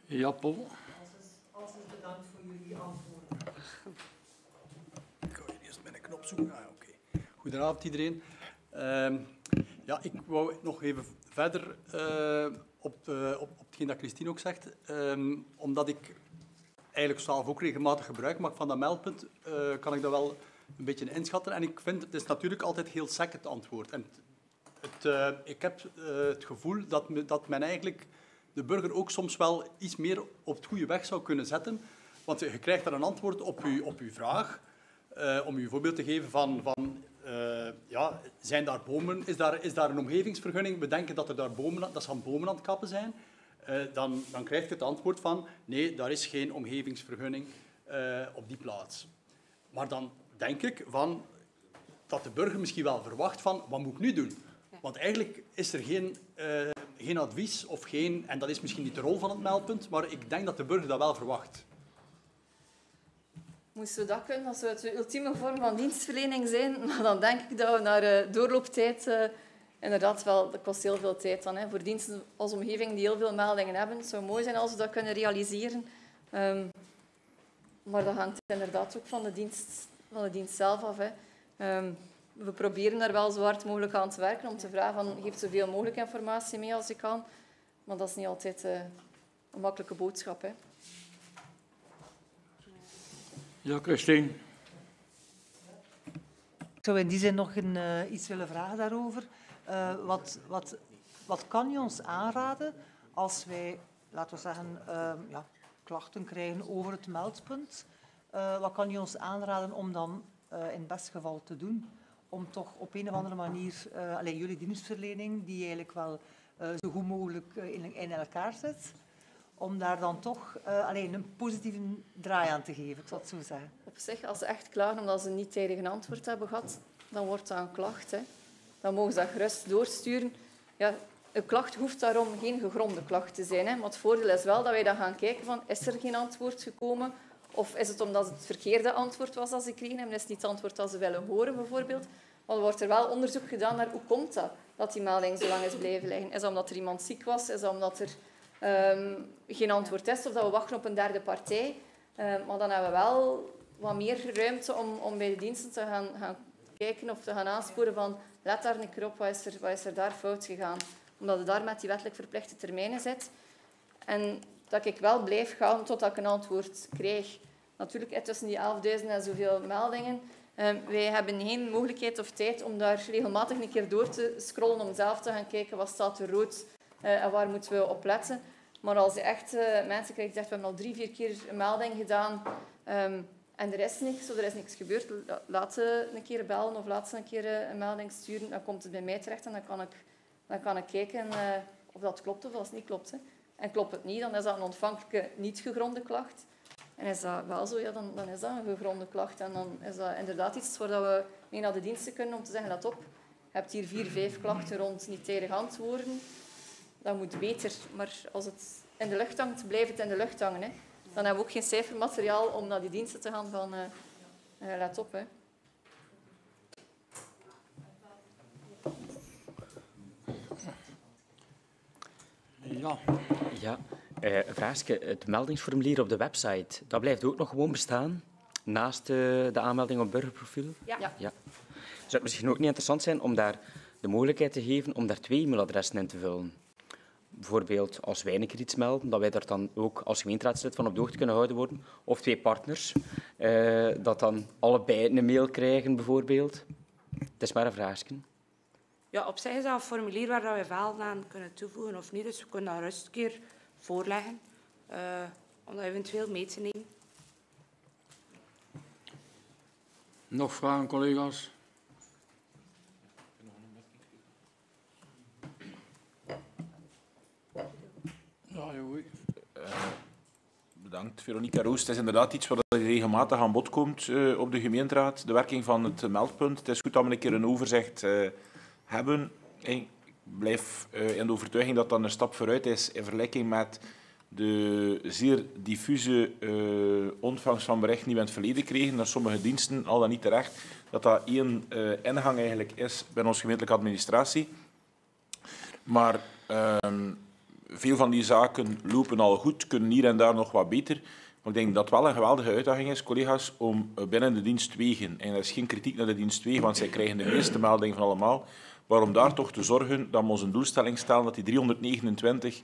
Ja, Paul. Alles is bedankt voor jullie antwoorden. Ik ga hier eerst mijn knop zoeken. Ah, oké. Goedenavond iedereen. Ehm, ja, ik wou nog even verder eh, op, de, op, op hetgeen dat Christine ook zegt. Ehm, omdat ik eigenlijk zelf ook regelmatig gebruik maak van dat meldpunt, eh, kan ik dat wel een beetje inschatten. En ik vind, het is natuurlijk altijd heel sec het antwoord. En het, eh, ik heb eh, het gevoel dat, dat men eigenlijk de burger ook soms wel iets meer op het goede weg zou kunnen zetten. Want je krijgt daar een antwoord op je, op uw vraag. Om u voorbeeld te geven van, van ja, zijn daar bomen, is daar, is daar een omgevingsvergunning? We denken dat er daar bomen, dat ze bomen aan het kappen zijn. Uh, dan, dan krijg je het antwoord van nee, daar is geen omgevingsvergunning op die plaats. Maar dan denk ik van, dat de burger misschien wel verwacht van wat moet ik nu doen? Want eigenlijk is er geen, geen advies of geen, en dat is misschien niet de rol van het meldpunt, maar ik denk dat de burger dat wel verwacht. Moesten we dat kunnen, dat zou het de ultieme vorm van dienstverlening zijn, maar dan denk ik dat we naar uh, doorlooptijd... Uh, inderdaad wel, dat kost heel veel tijd dan. Hè. Voor diensten als omgeving die heel veel meldingen hebben. Het zou mooi zijn als we dat kunnen realiseren. Um, maar dat hangt inderdaad ook van de dienst, van de dienst zelf af. Hè. Um, we proberen daar wel zo hard mogelijk aan te werken om te vragen van geef zoveel mogelijk informatie mee als je kan. Maar dat is niet altijd uh, een makkelijke boodschap. Hè. Ja, Christine. Ik zou in die zin nog een, uh, iets willen vragen daarover. Uh, wat, wat, wat kan je ons aanraden als wij, laten we zeggen, uh, ja, klachten krijgen over het meldpunt? wat kan je ons aanraden om dan in het beste geval te doen? Om toch op een of andere manier alleen jullie dienstverlening, die eigenlijk wel zo goed mogelijk in, in elkaar zit, om daar dan toch alleen een positieve draai aan te geven, ik zo zeggen. Op zich, als ze echt klagen omdat ze niet tijdig een antwoord hebben gehad, dan wordt dat een klacht. Hè. Dan mogen ze dat gerust doorsturen. Ja, een klacht hoeft daarom geen gegronde klacht te zijn. Hè. Maar het voordeel is wel dat wij dan gaan kijken van, is er geen antwoord gekomen? Of is het omdat het het verkeerde antwoord was dat ze kregen en is niet het antwoord dat ze willen horen, bijvoorbeeld? Maar er wordt er wel onderzoek gedaan naar hoe komt dat, dat die melding zo lang is blijven liggen. Is dat omdat er iemand ziek was? Is dat omdat er um, geen antwoord is of dat we wachten op een derde partij. Um, maar dan hebben we wel wat meer ruimte om, om bij de diensten te gaan, gaan kijken of te gaan aansporen van let daar een keer op, wat is, er, wat is er daar fout gegaan? Omdat je daar met die wettelijk verplichte termijnen zit. En dat ik wel blijf gaan totdat ik een antwoord krijg. Natuurlijk, tussen die 11.000 en zoveel meldingen, um, wij hebben geen mogelijkheid of tijd om daar regelmatig een keer door te scrollen om zelf te gaan kijken wat staat er rood uh, en waar moeten we op letten. Maar als je echt uh, mensen krijgt zegt, we hebben al drie, vier keer een melding gedaan um, en er is niks, of er is niks gebeurd, laat ze een keer bellen of laat ze een keer uh, een melding sturen. Dan komt het bij mij terecht en dan kan ik, dan kan ik kijken of dat klopt of dat het niet klopt. Hè. En klopt het niet, dan is dat een ontvankelijke niet gegronde klacht. En is dat wel zo, ja, dan, dan is dat een gegronde klacht. En dan is dat inderdaad iets waar we mee naar de diensten kunnen om te zeggen, let op, je hebt hier vier, vijf klachten rond niet tijdig antwoorden dat moet beter. Maar als het in de lucht hangt, blijft het in de lucht hangen. Hè. Dan hebben we ook geen cijfermateriaal om naar die diensten te gaan van... Uh, uh, let op, hè. Ja. Ja, uh, een vraagje. Het meldingsformulier op de website, dat blijft ook nog gewoon bestaan? Naast de aanmelding op burgerprofiel? Ja. ja. ja. Zou het misschien ook niet interessant zijn om daar de mogelijkheid te geven om daar twee e-mailadressen in te vullen? Bijvoorbeeld als wij een iets melden, dat wij daar dan ook als gemeenteraadslid van op de hoogte kunnen gehouden worden. Of twee partners, uh, dat dan allebei een mail krijgen, bijvoorbeeld. Het is maar een vraagje. Ja, op zich is dat een formulier waar we velden aan kunnen toevoegen of niet. Dus we kunnen dat rustig een keer voorleggen, uh, om dat eventueel mee te nemen. Nog vragen, collega's? Uh, bedankt, Veronica Roos. Het is inderdaad iets wat regelmatig aan bod komt uh, op de gemeenteraad. De werking van het meldpunt. Het is goed dat we een keer een overzicht uh, hebben. Ik blijf in de overtuiging dat dat een stap vooruit is in vergelijking met de zeer diffuse ontvangst van berichten die we in het verleden kregen naar sommige diensten, al dan niet terecht, dat dat één ingang eigenlijk is bij onze gemeentelijke administratie. Maar ehm, veel van die zaken lopen al goed, kunnen hier en daar nog wat beter. Maar ik denk dat het wel een geweldige uitdaging is, collega's, om binnen de dienst wegen, en dat is geen kritiek naar de dienst wegen, want zij krijgen de meeste meldingen van allemaal, maar om daar toch te zorgen dat we ons een doelstelling stellen dat die 329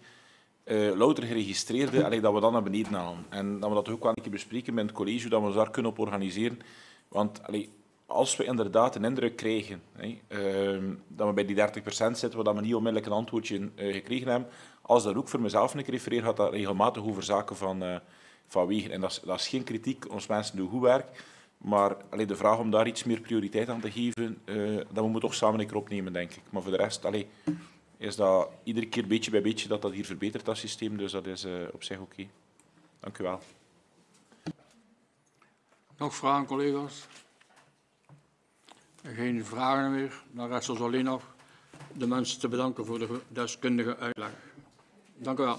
uh, eh, louter geregistreerde, dat we dan naar beneden halen. En dat we dat ook wel een keer bespreken met het college, dat we ons daar kunnen op organiseren. Want allee, als we inderdaad een indruk krijgen uh, dat we bij die 30% zitten, waar we niet onmiddellijk een antwoordje uh, gekregen hebben, als dat ook voor mezelf een keer refereer, gaat dat regelmatig over zaken van, uh, van wegen. En dat is, dat is geen kritiek, ons mensen doen goed werk. Maar allee, de vraag om daar iets meer prioriteit aan te geven, uh, dat moeten we toch samen een keer opnemen, denk ik. Maar voor de rest allee, is dat iedere keer beetje bij beetje dat dat hier verbetert, dat systeem. Dus dat is uh, op zich oké. Okay. Dank u wel. Nog vragen, collega's? Geen vragen meer. Dan rest ons alleen nog de mensen te bedanken voor de deskundige uitleg. Dank u wel.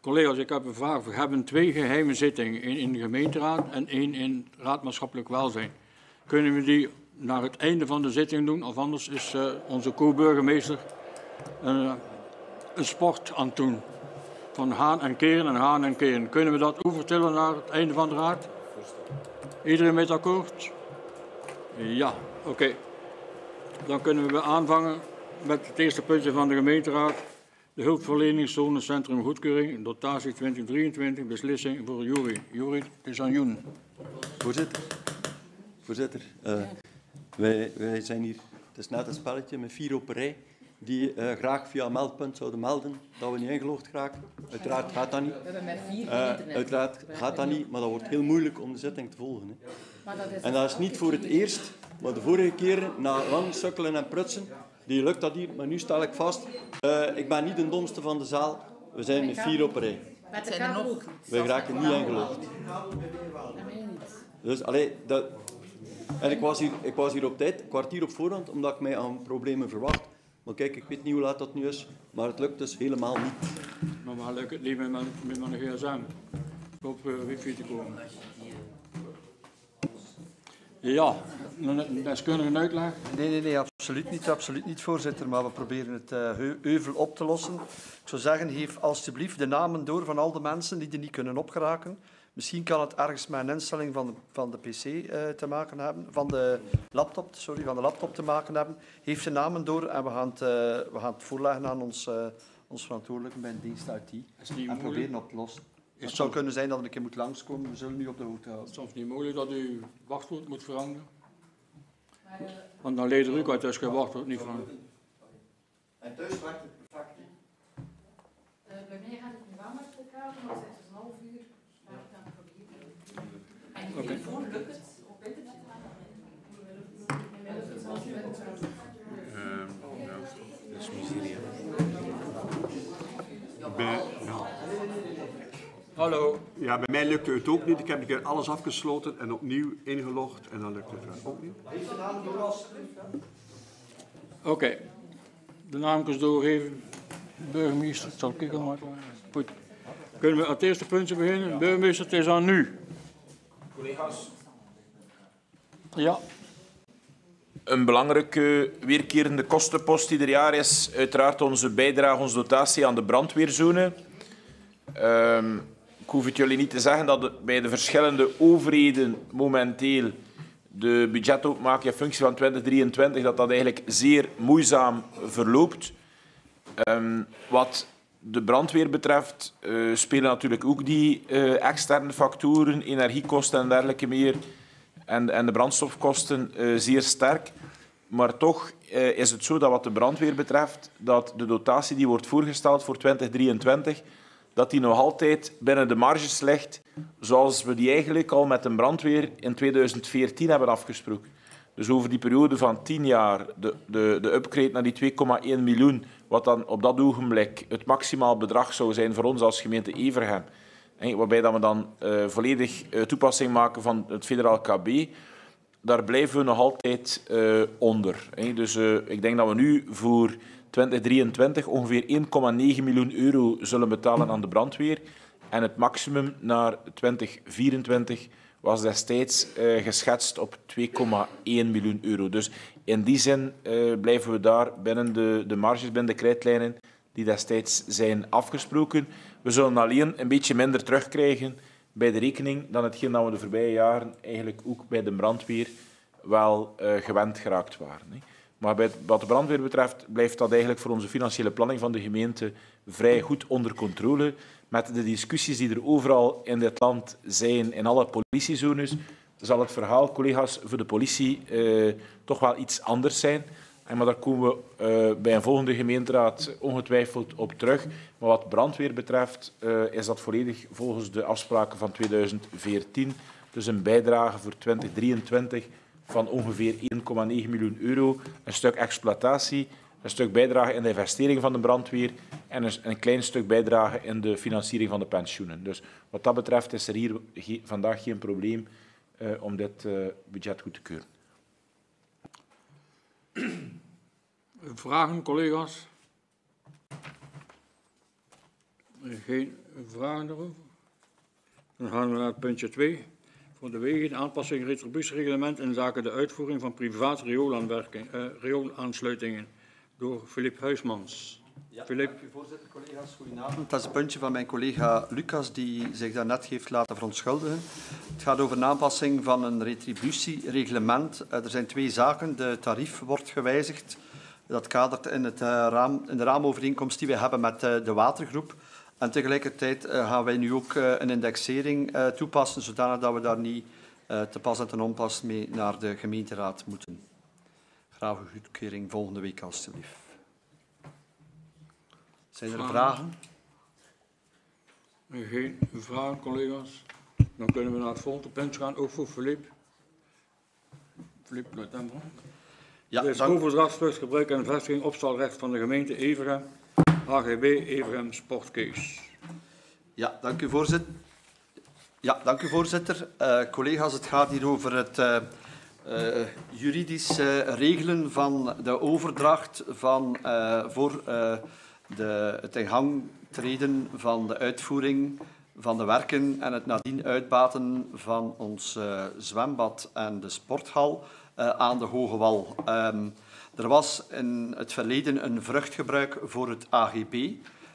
Collega's, ik heb een vraag. We hebben twee geheime zittingen, één in de gemeenteraad en één in raad maatschappelijk welzijn. Kunnen we die naar het einde van de zitting doen? Of anders is uh, onze co-burgemeester uh, een sport aan het doen. Van haan en keren en haan en keren. Kunnen we dat overtillen naar het einde van de raad? Iedereen met akkoord? Ja, oké. Dan kunnen we aanvangen met het eerste puntje van de gemeenteraad. De hulpverleningszone Centrum Goedkeuring, dotatie 2023, beslissing voor Jury. Jury, het is aan Joen. Voorzitter, voorzitter uh, wij, wij zijn hier, het is net een spelletje met vier op een rij die uh, graag via meldpunt zouden melden dat we niet ingelogd geraken. Uiteraard gaat dat niet. We hebben met vier uh, Uiteraard gaat dat niet, maar dat wordt heel moeilijk om de zitting te volgen. Hè. Maar dat is en dat is niet voor het eerst, maar de vorige keren, na lang sukkelen en prutsen, die lukt dat hier, maar nu stel ik vast, uh, ik ben niet de domste van de zaal, we zijn met vier op rij. Met zijn er nog? We geraken niet ingelogd. Dus, allee, dat... En ik was, hier, ik was hier op tijd, een kwartier op voorhand, omdat ik mij aan problemen verwacht. Maar kijk, ik weet niet hoe laat dat nu is, maar het lukt dus helemaal niet. Maar waar lukt het niet met mijn, met mijn gsm op uh, wifi te komen? Ja, een deskundige uitleg? Nee, nee, nee, absoluut niet, absoluut niet, voorzitter. Maar we proberen het uh, euvel op te lossen. Ik zou zeggen, geef alstublieft de namen door van al de mensen die er niet kunnen opgeraken. Misschien kan het ergens met een instelling van de, van de PC uh, te maken hebben, van de laptop, sorry, van de laptop te maken hebben. Geef de namen door en we gaan het, uh, we gaan het voorleggen aan ons, ons verantwoordelijke bij de dienst IT. En proberen op te lossen. Het zou kunnen zijn dat we een keer moet langskomen. We zullen nu op de hoogte houden. Het is soms niet mogelijk dat u wachtwoord moet veranderen. Want dan leed er ook uit als je wachtwoord niet veranderen. En thuis werkt het perfect. bij mij gaat het nu wel met elkaar, maar het is een half uur. En die okay. telefoon lukt het op internet. Uh, ja, dat is miserie. Ja. Hallo. Ja, bij mij lukte het ook niet. Ik heb een keer alles afgesloten en opnieuw ingelogd en dan lukte het ook niet. Oké. Okay. De naamjes doorgeven. Burgemeester, het zal kijken maar. Goed. Kunnen we aan het eerste puntje beginnen? Burgemeester, het is aan nu. Collega's. Ja. Een belangrijke weerkerende kostenpost ieder jaar is uiteraard onze bijdrage, onze dotatie aan de brandweerzone. Um, ik hoef het jullie niet te zeggen dat bij de verschillende overheden momenteel de budgetopmaak in functie van 2023 dat dat eigenlijk zeer moeizaam verloopt. Um, wat de brandweer betreft uh, spelen natuurlijk ook die uh, externe factoren, energiekosten en dergelijke meer, en, en de brandstofkosten uh, zeer sterk. Maar toch is het zo dat wat de brandweer betreft, dat de dotatie die wordt voorgesteld voor 2023, dat die nog altijd binnen de marges ligt, zoals we die eigenlijk al met de brandweer in 2014 hebben afgesproken. Dus over die periode van 10 jaar, de, de, de upgrade naar die 2,1 miljoen, wat dan op dat ogenblik het maximaal bedrag zou zijn voor ons als gemeente Evergem, waarbij dat we dan uh, volledig uh, toepassing maken van het federaal KB, daar blijven we nog altijd uh, onder. Dus ik denk dat we nu voor 2023 ongeveer 1,9 miljoen euro zullen betalen aan de brandweer en het maximum naar 2024 was destijds uh, geschetst op 2,1 miljoen euro. Dus in die zin uh, blijven we daar binnen de, de marges, binnen de krijtlijnen die destijds zijn afgesproken. We zullen alleen een beetje minder terugkrijgen bij de rekening dan hetgeen dat we de voorbije jaren eigenlijk ook bij de brandweer wel uh, gewend geraakt waren. Maar wat de brandweer betreft blijft dat eigenlijk voor onze financiële planning van de gemeente vrij goed onder controle met de discussies die er overal in dit land zijn, in alle politiezones, zal het verhaal, collega's, voor de politie eh, toch wel iets anders zijn. En maar daar komen we uh, bij een volgende gemeenteraad ongetwijfeld op terug. Maar wat brandweer betreft uh, is dat volledig volgens de afspraken van 2014. Dus een bijdrage voor 2023 van ongeveer 1,9 miljoen euro. Een stuk exploitatie, een stuk bijdrage in de investering van de brandweer en een, klein stuk bijdrage in de financiering van de pensioenen. Dus wat dat betreft is er hier vandaag geen probleem uh, om dit uh, budget goed te keuren. Vragen, collega's? Geen vragen erover? Dan gaan we naar puntje 2. Voor de wegen, aanpassing retributiereglement in zaken de uitvoering van privaat uh, rioolaansluitingen door Filip Huismans. Ja, Philippe. dank u voorzitter, collega's. Goedenavond. Dat is een puntje van mijn collega Lucas, die zich daarnet heeft laten verontschuldigen. Het gaat over een aanpassing van een retributiereglement. Eh, er zijn twee zaken. De tarief wordt gewijzigd. Dat kadert in, het, uh, raam, in de raamovereenkomst die we hebben met de watergroep. En tegelijkertijd uh, gaan wij nu ook een indexering toepassen, zodanig dat we daar niet te pas en te onpas mee naar de gemeenteraad moeten. Graag uw goedkeuring volgende week, alstublieft. Zijn er vragen? Geen vragen, collega's. Dan kunnen we naar het volgende punt gaan, ook voor Filip. Filip Luitenbro. Ja, het is overdrachtsvluchtgebruik en vestiging opstalrecht van de gemeente Evergem, HGB Evergem Sportcase. Ja, dank u voorzitter. Ja, dank u voorzitter. Uh, collega's, het gaat hier over het uh, uh, juridisch regelen van de overdracht van, voor de, het in gang treden van de uitvoering van de werken en het nadien uitbaten van ons zwembad en de sporthal aan de Hoge Wal. Um, er was in het verleden een vruchtgebruik voor het AGB.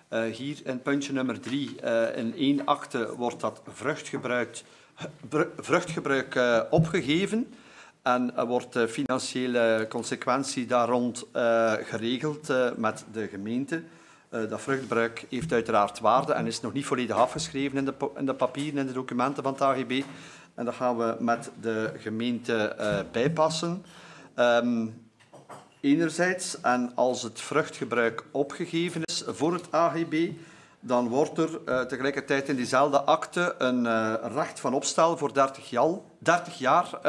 Eh, hier in puntje nummer drie, uh, in één akte, wordt dat vruchtgebruik, vruchtgebruik uh, opgegeven. En wordt de financiële consequentie daar rond geregeld met de gemeente. dat vruchtgebruik heeft uiteraard waarde en is nog niet volledig afgeschreven in de, in de papieren, in de documenten van het AGB. En dat gaan we met de gemeente bijpassen. Um, enerzijds, en als het vruchtgebruik opgegeven is voor het AGB, dan wordt er uh, tegelijkertijd in diezelfde akte een uh, recht van opstel voor 30 jaar, 30 jaar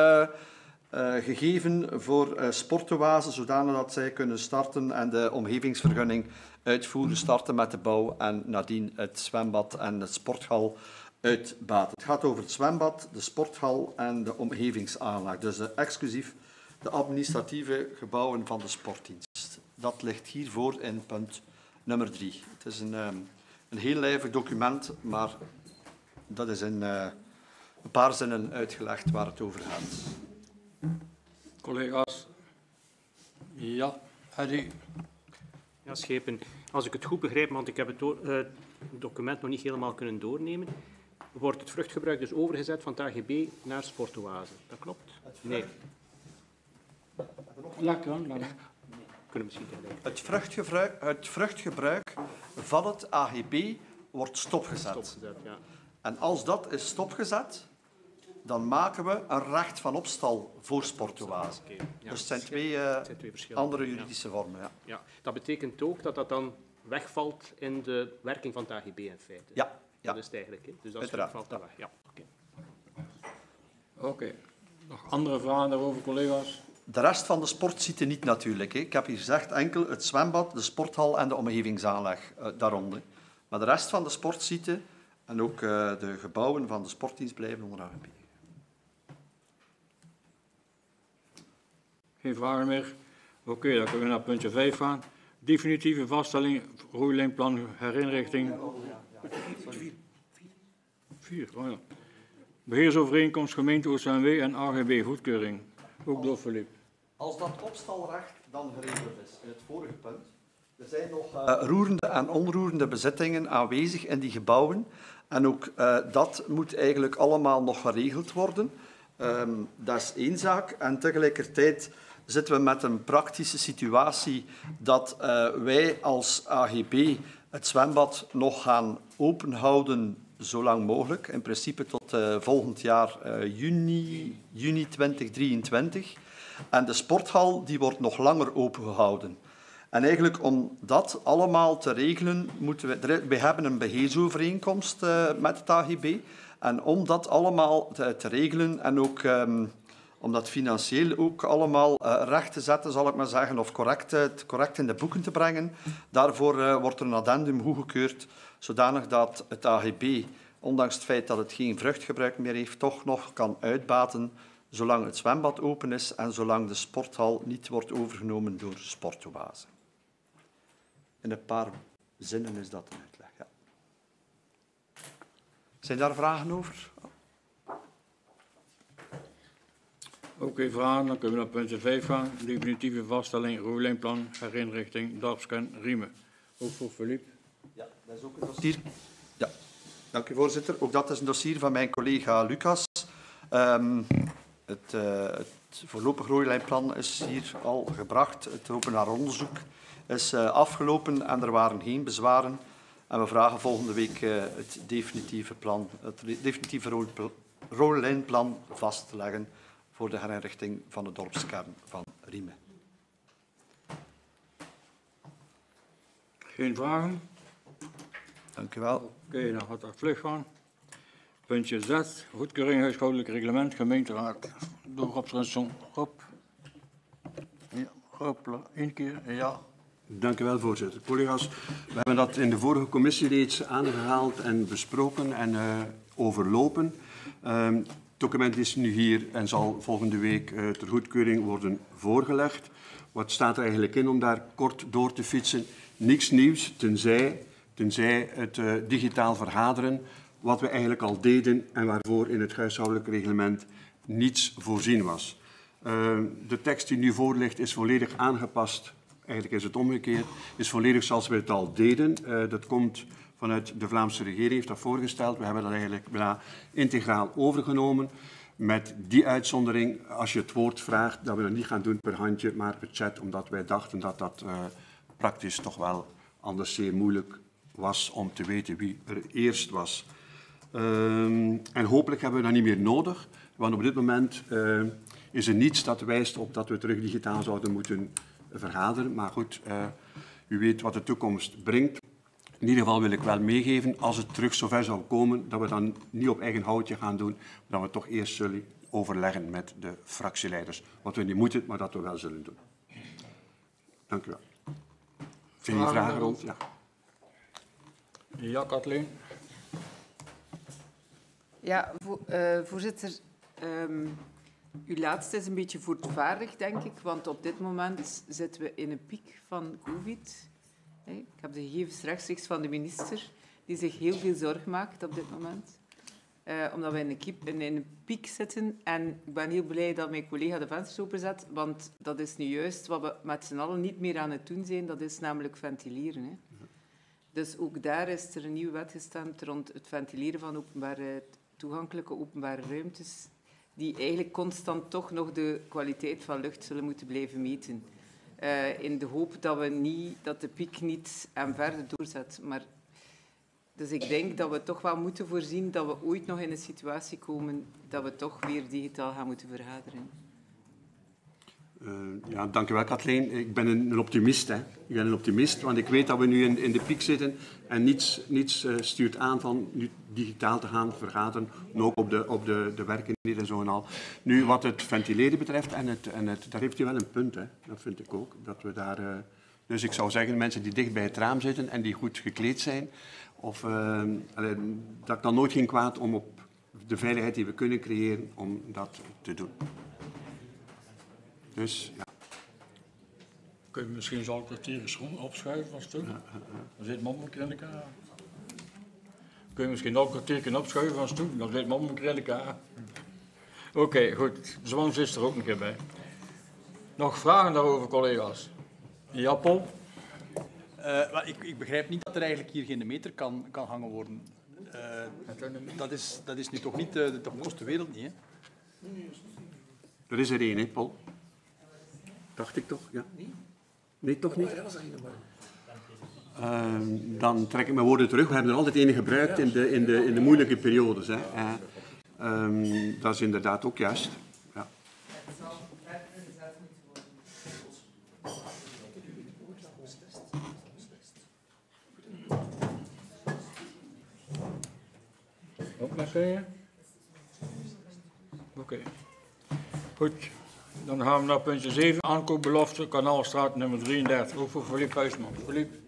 gegeven voor sportoasen, zodanig dat zij kunnen starten en de omgevingsvergunning uitvoeren, starten met de bouw en nadien het zwembad en het sporthal uitbaten. Het gaat over het zwembad, de sporthal en de omgevingsaanleg. Dus exclusief de administratieve gebouwen van de sportdienst. Dat ligt hiervoor in punt nummer drie. Het is een, um, een heel lijvig document, maar dat is in uh, een paar zinnen uitgelegd waar het over gaat. Collega's. Ja, Eddy. Ja, Schepen. Als ik het goed begrijp, want ik heb het uh, document nog niet helemaal kunnen doornemen, wordt het vruchtgebruik dus overgezet van het AGB naar sportoase. Dat klopt? Nee. Lekker, Kunnen misschien. Het vruchtgebruik, het vruchtgebruik van het AGB wordt stopgezet. stopgezet ja. En als dat is stopgezet, dan maken we een recht van opstal voor sportoase. Okay, ja. Dus het zijn twee, uh, het zijn twee andere juridische ja. vormen. Ja. ja. Dat betekent ook dat dat dan wegvalt in de werking van het AGB in feite. Ja, ja. Dat is het eigenlijk. Hè? Dus dat Uiteraard. valt dan weg. Ja. Oké. Okay. okay. Nog andere vragen daarover, collega's? De rest van de sport ziet niet natuurlijk. Hè. Ik heb hier gezegd enkel het zwembad, de sporthal en de omgevingsaanleg uh, daaronder. Maar de rest van de sportsite en ook uh, de gebouwen van de sportdienst blijven onder AGB. Geen vragen meer? Oké, dan kunnen we naar puntje 5 gaan. Definitieve vaststelling, roeilijnplan, herinrichting. Vier. Vier, oh ja. Beheersovereenkomst gemeente OCMW en AGB goedkeuring. Ook door Filip. Als dat opstalrecht dan geregeld is in het vorige punt, er zijn nog uh, roerende en onroerende bezittingen aanwezig in die gebouwen. En ook uh, dat moet eigenlijk allemaal nog geregeld worden. Um, dat is één zaak. En tegelijkertijd zitten we met een praktische situatie dat uh, wij als AGB het zwembad nog gaan openhouden zo lang mogelijk. In principe tot uh, volgend jaar uh, juni, juni 2023. En de sporthal die wordt nog langer opengehouden. En eigenlijk om dat allemaal te regelen, moeten we... We hebben een beheersovereenkomst uh, met het AGB. En om dat allemaal te, regelen en ook... Um, om dat financieel ook allemaal recht te zetten, zal ik maar zeggen, of correct, correct in de boeken te brengen. Daarvoor wordt er een addendum goedgekeurd, zodanig dat het AGB, ondanks het feit dat het geen vruchtgebruik meer heeft, toch nog kan uitbaten zolang het zwembad open is en zolang de sporthal niet wordt overgenomen door sportoase. In een paar zinnen is dat een uitleg. Zijn daar vragen over? Oké, vragen. Dan kunnen we naar punt 5 gaan. Definitieve vaststelling, roerlijnplan, herinrichting, dorpskern, Riemen. Ook voor Philippe. Ja, dat is ook een dossier. Ja, dank u voorzitter. Ook dat is een dossier van mijn collega Lucas. Um, het, uh, het voorlopig roerlijnplan is hier al gebracht. Het openbaar onderzoek is uh, afgelopen en er waren geen bezwaren. En we vragen volgende week uh, het definitieve, plan, het definitieve roerlijnplan vast te leggen voor de herinrichting van de dorpskern van Riemen. Geen vragen? Dank u wel. Oké, okay, dan gaat dat vlug gaan. Puntje Z, goedkeuring huishoudelijk reglement, gemeenteraad. Door Rob Svensson. Rob. Ja, Rob, één keer, ja. Dank u wel, voorzitter. Collega's, we hebben dat in de vorige commissie reeds aangehaald en besproken en uh, overlopen. Um, het document is nu hier en zal volgende week uh, ter goedkeuring worden voorgelegd. Wat staat er eigenlijk in om daar kort door te fietsen? Niks nieuws, tenzij, tenzij het uh, digitaal vergaderen, wat we eigenlijk al deden en waarvoor in het huishoudelijk reglement niets voorzien was. Uh, de tekst die nu voorligt is volledig aangepast, eigenlijk is het omgekeerd, is volledig zoals we het al deden. Uh, dat komt vanuit de Vlaamse regering, heeft dat voorgesteld. We hebben dat eigenlijk bijna integraal overgenomen. Met die uitzondering, als je het woord vraagt, dat we dat niet gaan doen per handje, maar per chat, omdat wij dachten dat dat uh, praktisch toch wel anders zeer moeilijk was om te weten wie er eerst was. Um, en hopelijk hebben we dat niet meer nodig, want op dit moment uh, is er niets dat wijst op dat we terug digitaal zouden moeten vergaderen. Maar goed, uh, u weet wat de toekomst brengt. In ieder geval wil ik wel meegeven, als het terug zover zou komen, dat we dan niet op eigen houtje gaan doen, maar dat we toch eerst zullen overleggen met de fractieleiders. Wat we niet moeten, maar dat we wel zullen doen. Dank u wel. Vind je vragen rond? Ja. Ja, Kathleen. Ja, uh, voorzitter. Um, uw laatste is een beetje voortvaardig, denk ik, want op dit moment zitten we in een piek van COVID. Ik heb de gegevens rechtstreeks van de minister, die zich heel veel zorg maakt op dit moment. Uh, omdat we in een, in een piek zitten. En ik ben heel blij dat mijn collega de vensters openzet, want dat is nu juist wat we met z'n allen niet meer aan het doen zijn. Dat is namelijk ventileren. Hè. Dus ook daar is er een nieuwe wet gestemd rond het ventileren van openbare toegankelijke openbare ruimtes, die eigenlijk constant toch nog de kwaliteit van lucht zullen moeten blijven meten. Uh, in de hoop dat, we niet, dat de piek niet en verder doorzet. Maar, dus ik denk dat we toch wel moeten voorzien dat we ooit nog in een situatie komen dat we toch weer digitaal gaan moeten vergaderen. Uh, ja, dank u wel, Kathleen. Ik ben een, optimist. Hè. Ik ben een optimist, want ik weet dat we nu in, in de piek zitten en niets, niets uh, stuurt aan van nu digitaal te gaan vergaderen, ook op de, op de, de werken hier en zo en al. Nu, wat het ventileren betreft, en het, en het, daar heeft u wel een punt, hè. dat vind ik ook. Dat we daar, uh, dus ik zou zeggen, mensen die dicht bij het raam zitten en die goed gekleed zijn, of, dat kan nooit geen kwaad om op de veiligheid die we kunnen creëren, om dat te doen. Dus ja. Kun je misschien zo'n kwartier schoen opschuiven als ja, ja. Dan zit mannelijk in elkaar. Kun je misschien nog een kwartier opschuiven als het Dan zit mannelijk in elkaar. Oké, okay, goed. Zwans is er ook een keer bij. Nog vragen daarover, collega's? Ja, Paul? Uh, ik, ik, begrijp niet dat er eigenlijk hier geen meter kan, kan hangen worden. Uh, dat, is, dat is nu toch niet de, de mooiste wereld, niet, hè? Er is er één, hè, Paul? Dacht ik toch? Ja. Nee, toch niet? Ehm, dan trek ik mijn woorden terug. We hebben er altijd een gebruikt in de, in de, in de moeilijke periodes. Hè. Uh, um, dat is inderdaad ook juist. Ja. Oké. Goed. Dan gaan we naar puntje 7. Aankoopbelofte, Kanaalstraat nummer 33. Ook voor Philippe Huisman. Philippe.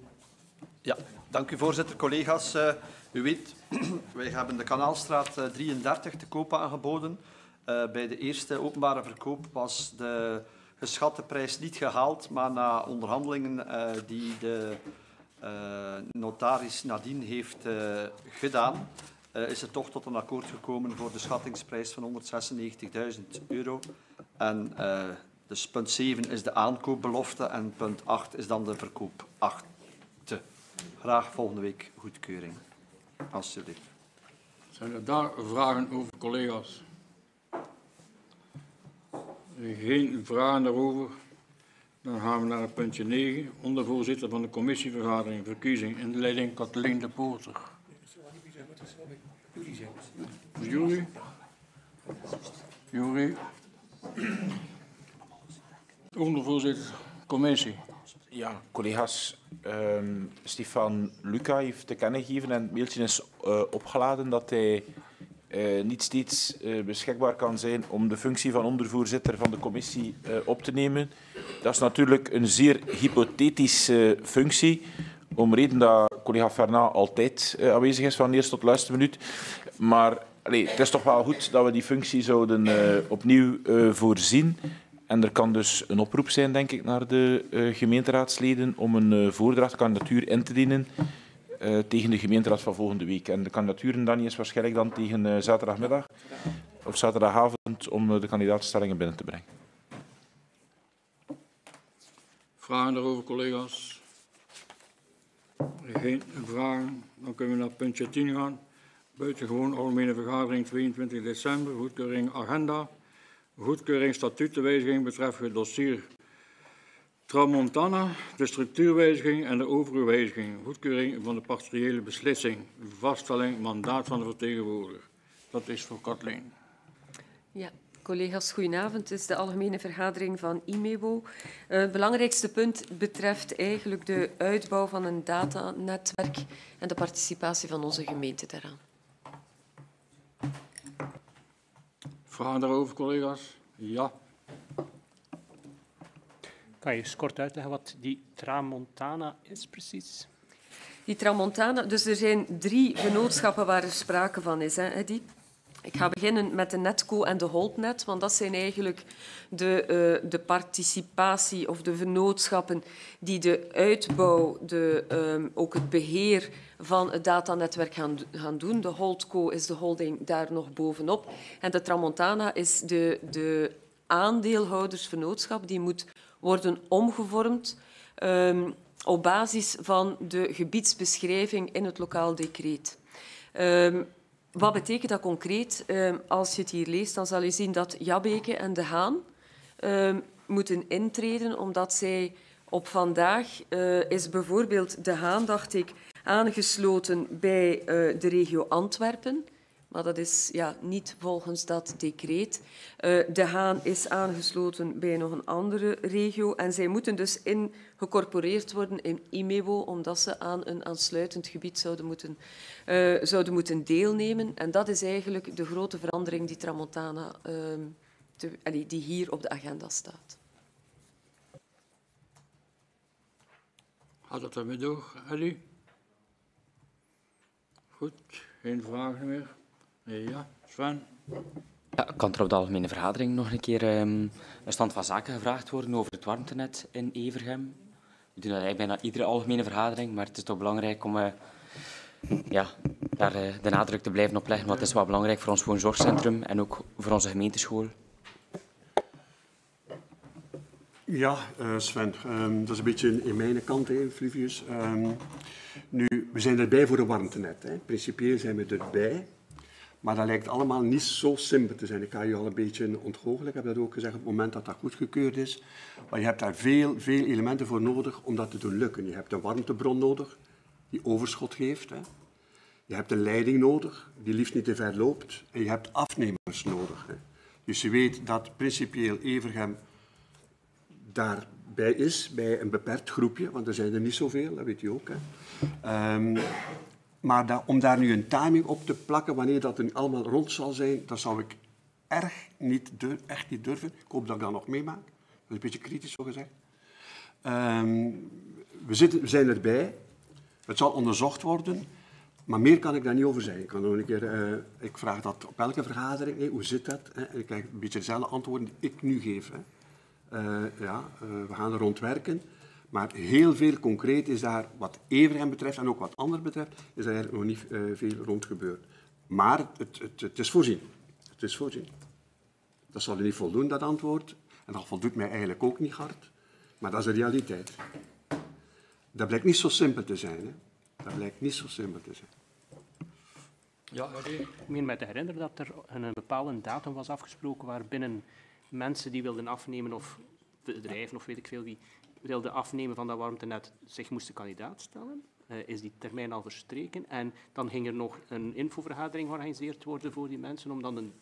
Ja, dank u voorzitter. Collega's, uh, u weet, wij hebben de Kanaalstraat uh, 33 te koop aangeboden. Uh, bij de eerste openbare verkoop was de geschatte prijs niet gehaald, maar na onderhandelingen die de notaris nadien heeft gedaan, is er toch tot een akkoord gekomen voor de schattingsprijs van 196.000 euro. En uh, dus punt 7 is de aankoopbelofte en punt 8 is dan de verkoop 8. Graag volgende week goedkeuring. Alsjeblieft. Zijn er daar vragen over, collega's? Geen vragen daarover. Dan gaan we naar puntje 9. Ondervoorzitter van de commissievergadering verkiezing in de leiding Kathleen de Poorter. Jury? Jury? Ondervoorzitter, commissie. Ja, collega's. Um, Stefan Luca heeft te kennen gegeven en het mailtje is uh, opgeladen dat hij uh, niet steeds uh, beschikbaar kan zijn om de functie van ondervoorzitter van de commissie op te nemen. Dat is natuurlijk een zeer hypothetische functie, om reden dat collega Fernand altijd aanwezig is van de eerste tot de laatste minuut. Maar allee, het is toch wel goed dat we die functie zouden opnieuw voorzien. En er kan dus een oproep zijn, denk ik, naar de uh, gemeenteraadsleden om een voordrachtkandidatuur in te dienen tegen de gemeenteraad van volgende week. En de kandidaturen dan is waarschijnlijk dan tegen zaterdagmiddag of zaterdagavond om de kandidaatstellingen binnen te brengen. Vragen daarover, collega's? Geen vragen. Dan kunnen we naar puntje 10 gaan. Buitengewoon algemene vergadering 22 december, goedkeuring agenda. Goedkeuring statutenwijziging betreft het dossier Tramontana, de structuurwijziging en de overige wijziging. Goedkeuring van de partiële beslissing. Vaststelling mandaat van de vertegenwoordiger. Dat is voor Kathleen. Ja, collega's, goedenavond. Het is de algemene vergadering van IMEWO. Uh, het belangrijkste punt betreft eigenlijk de uitbouw van een datanetwerk en de participatie van onze gemeente daaraan. Vragen daarover, collega's? Ja. Kan je eens kort uitleggen wat die Tramontana is precies? Die Tramontana, dus er zijn drie genootschappen waar er sprake van is, hè, Eddie. Ik ga beginnen met de Netco en de Holtnet, want dat zijn eigenlijk de, uh, de participatie of de vennootschappen die de uitbouw, de, um, ook het beheer van het datanetwerk gaan, gaan doen. De Holdco is de holding daar nog bovenop. En de Tramontana is de, de aandeelhoudersvernootschap die moet worden omgevormd um, op basis van de gebiedsbeschrijving in het lokaal decreet. Um, wat betekent dat concreet? Uh, als je het hier leest, dan zal je zien dat Jabbeke en De Haan uh, moeten intreden, omdat zij op vandaag uh, is bijvoorbeeld De Haan, dacht ik, aangesloten bij uh, de regio Antwerpen. Maar dat is ja, niet volgens dat decreet. Uh, de Haan is aangesloten bij nog een andere regio. En zij moeten dus ingecorporeerd worden in IMEWO, omdat ze aan een aansluitend gebied zouden moeten, uh, zouden moeten deelnemen. En dat is eigenlijk de grote verandering die Tramontana, allee, die hier op de agenda staat. Gaat dat ermee door, Ellie? Goed, geen vragen meer. Ja, Sven? Ja, kan er op de algemene vergadering nog een keer um, een stand van zaken gevraagd worden over het warmtenet in Evergem? We doen dat eigenlijk bijna iedere algemene vergadering, maar het is toch belangrijk om uh, ja, daar uh, de nadruk te blijven op leggen, want het is wel belangrijk voor ons woonzorgcentrum en ook voor onze gemeenteschool. Ja, uh, Sven, um, dat is een beetje in mijn kant, hè, Flivius. Um, nu, we zijn erbij voor een warmtenet. Hè. Principieel zijn we erbij. Maar dat lijkt allemaal niet zo simpel te zijn. Ik ga je al een beetje ontgoochelen. Ik heb dat ook gezegd op het moment dat dat goedgekeurd is. Maar je hebt daar veel, veel elementen voor nodig om dat te doen lukken. Je hebt een warmtebron nodig die overschot geeft. Hè. Je hebt een leiding nodig die liefst niet te ver loopt. En je hebt afnemers nodig. Dus je weet dat principieel Evergem daarbij is, bij een beperkt groepje, want er zijn er niet zoveel, dat weet je ook. Hè. Um, maar om daar nu een timing op te plakken, wanneer dat er allemaal rond zal zijn, dat zou ik erg niet durf, echt niet durven. Ik hoop dat ik dat nog meemaak. Dat is een beetje kritisch zo gezegd. Ehm, we, zitten, we zijn erbij. Het zal onderzocht worden. Maar meer kan ik daar niet over zeggen. Ik, kan nog een keer, eh, ik vraag dat op elke vergadering. Hoe zit dat? Hè? En ik krijg een beetje dezelfde antwoorden die ik nu geef. Hè? Uh, ja, uh, we gaan er rond werken. Maar heel veel concreet is daar, wat Everhem betreft en ook wat anderen betreft, is er eigenlijk nog niet veel rond gebeurd. Maar het, het, het, is voorzien. Het is voorzien. Dat zal u niet voldoen, dat antwoord. En dat voldoet mij eigenlijk ook niet hard. Maar dat is de realiteit. Dat blijkt niet zo simpel te zijn. Hè? Dat blijkt niet zo simpel te zijn. Ja, ik meen mij te herinneren dat er een bepaalde datum was afgesproken waarbinnen mensen die wilden afnemen, of bedrijven of weet ik veel wie, wilden afnemen van dat warmtenet, zich moesten kandidaat stellen. Uh, is die termijn al verstreken? En dan ging er nog een infovergadering georganiseerd worden voor die mensen om dan een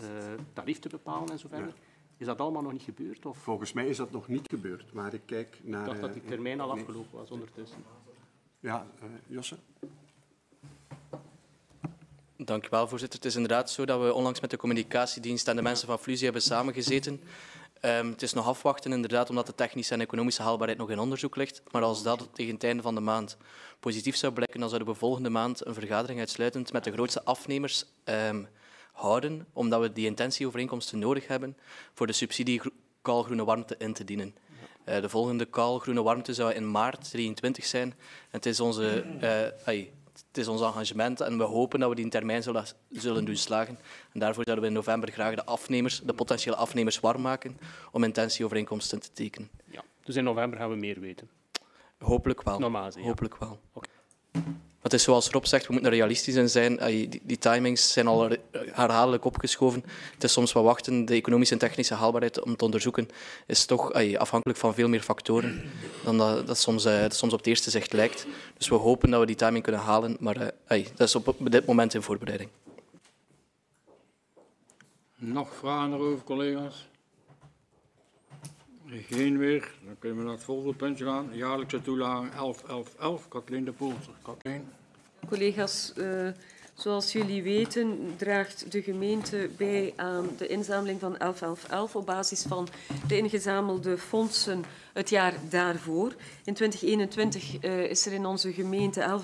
uh, tarief te bepalen en zo verder. Ja. Is dat allemaal nog niet gebeurd? Of? Volgens mij is dat nog niet gebeurd, maar ik kijk naar... Ik dacht dat die termijn al afgelopen was ondertussen. Ja, uh, Josse? Dank u wel, voorzitter. Het is inderdaad zo dat we onlangs met de communicatiedienst en de mensen van Flusie hebben samengezeten. Um, het is nog afwachten, inderdaad, omdat de technische en economische haalbaarheid nog in onderzoek ligt. Maar als dat tegen het einde van de maand positief zou blijken, dan zouden we volgende maand een vergadering uitsluitend met de grootste afnemers um, houden, omdat we die intentieovereenkomsten nodig hebben voor de subsidie kaalgroene warmte in te dienen. Uh, de volgende kaalgroene warmte zou in maart 23 zijn. Het is onze, ay, het is ons engagement en we hopen dat we die in termijn zullen, zullen doen slagen. En daarvoor zouden we in november graag de, afnemers, de potentiële afnemers warm maken om intentieovereenkomsten te tekenen. Ja, dus in november gaan we meer weten? Hopelijk wel. Normaal, ja. Hopelijk wel. Okay. Het is zoals Rob zegt, we moeten realistisch in zijn. Die, die, timings zijn al herhaaldelijk opgeschoven. Het is soms wat wachten. De economische en technische haalbaarheid om te onderzoeken is toch afhankelijk van veel meer factoren dan dat, dat, soms, dat soms op het eerste zicht lijkt. Dus we hopen dat we die timing kunnen halen, maar dat is op dit moment in voorbereiding. Nog vragen erover, collega's? Geen weer. Dan kunnen we naar het volgende puntje gaan. Jaarlijkse toelage 11, 11, 11. Kathleen de Poelter. Kathleen. Collega's, uh, zoals jullie weten draagt de gemeente bij aan de inzameling van 11, 11, 11 op basis van de ingezamelde fondsen het jaar daarvoor. In 2021 uh, is er in onze gemeente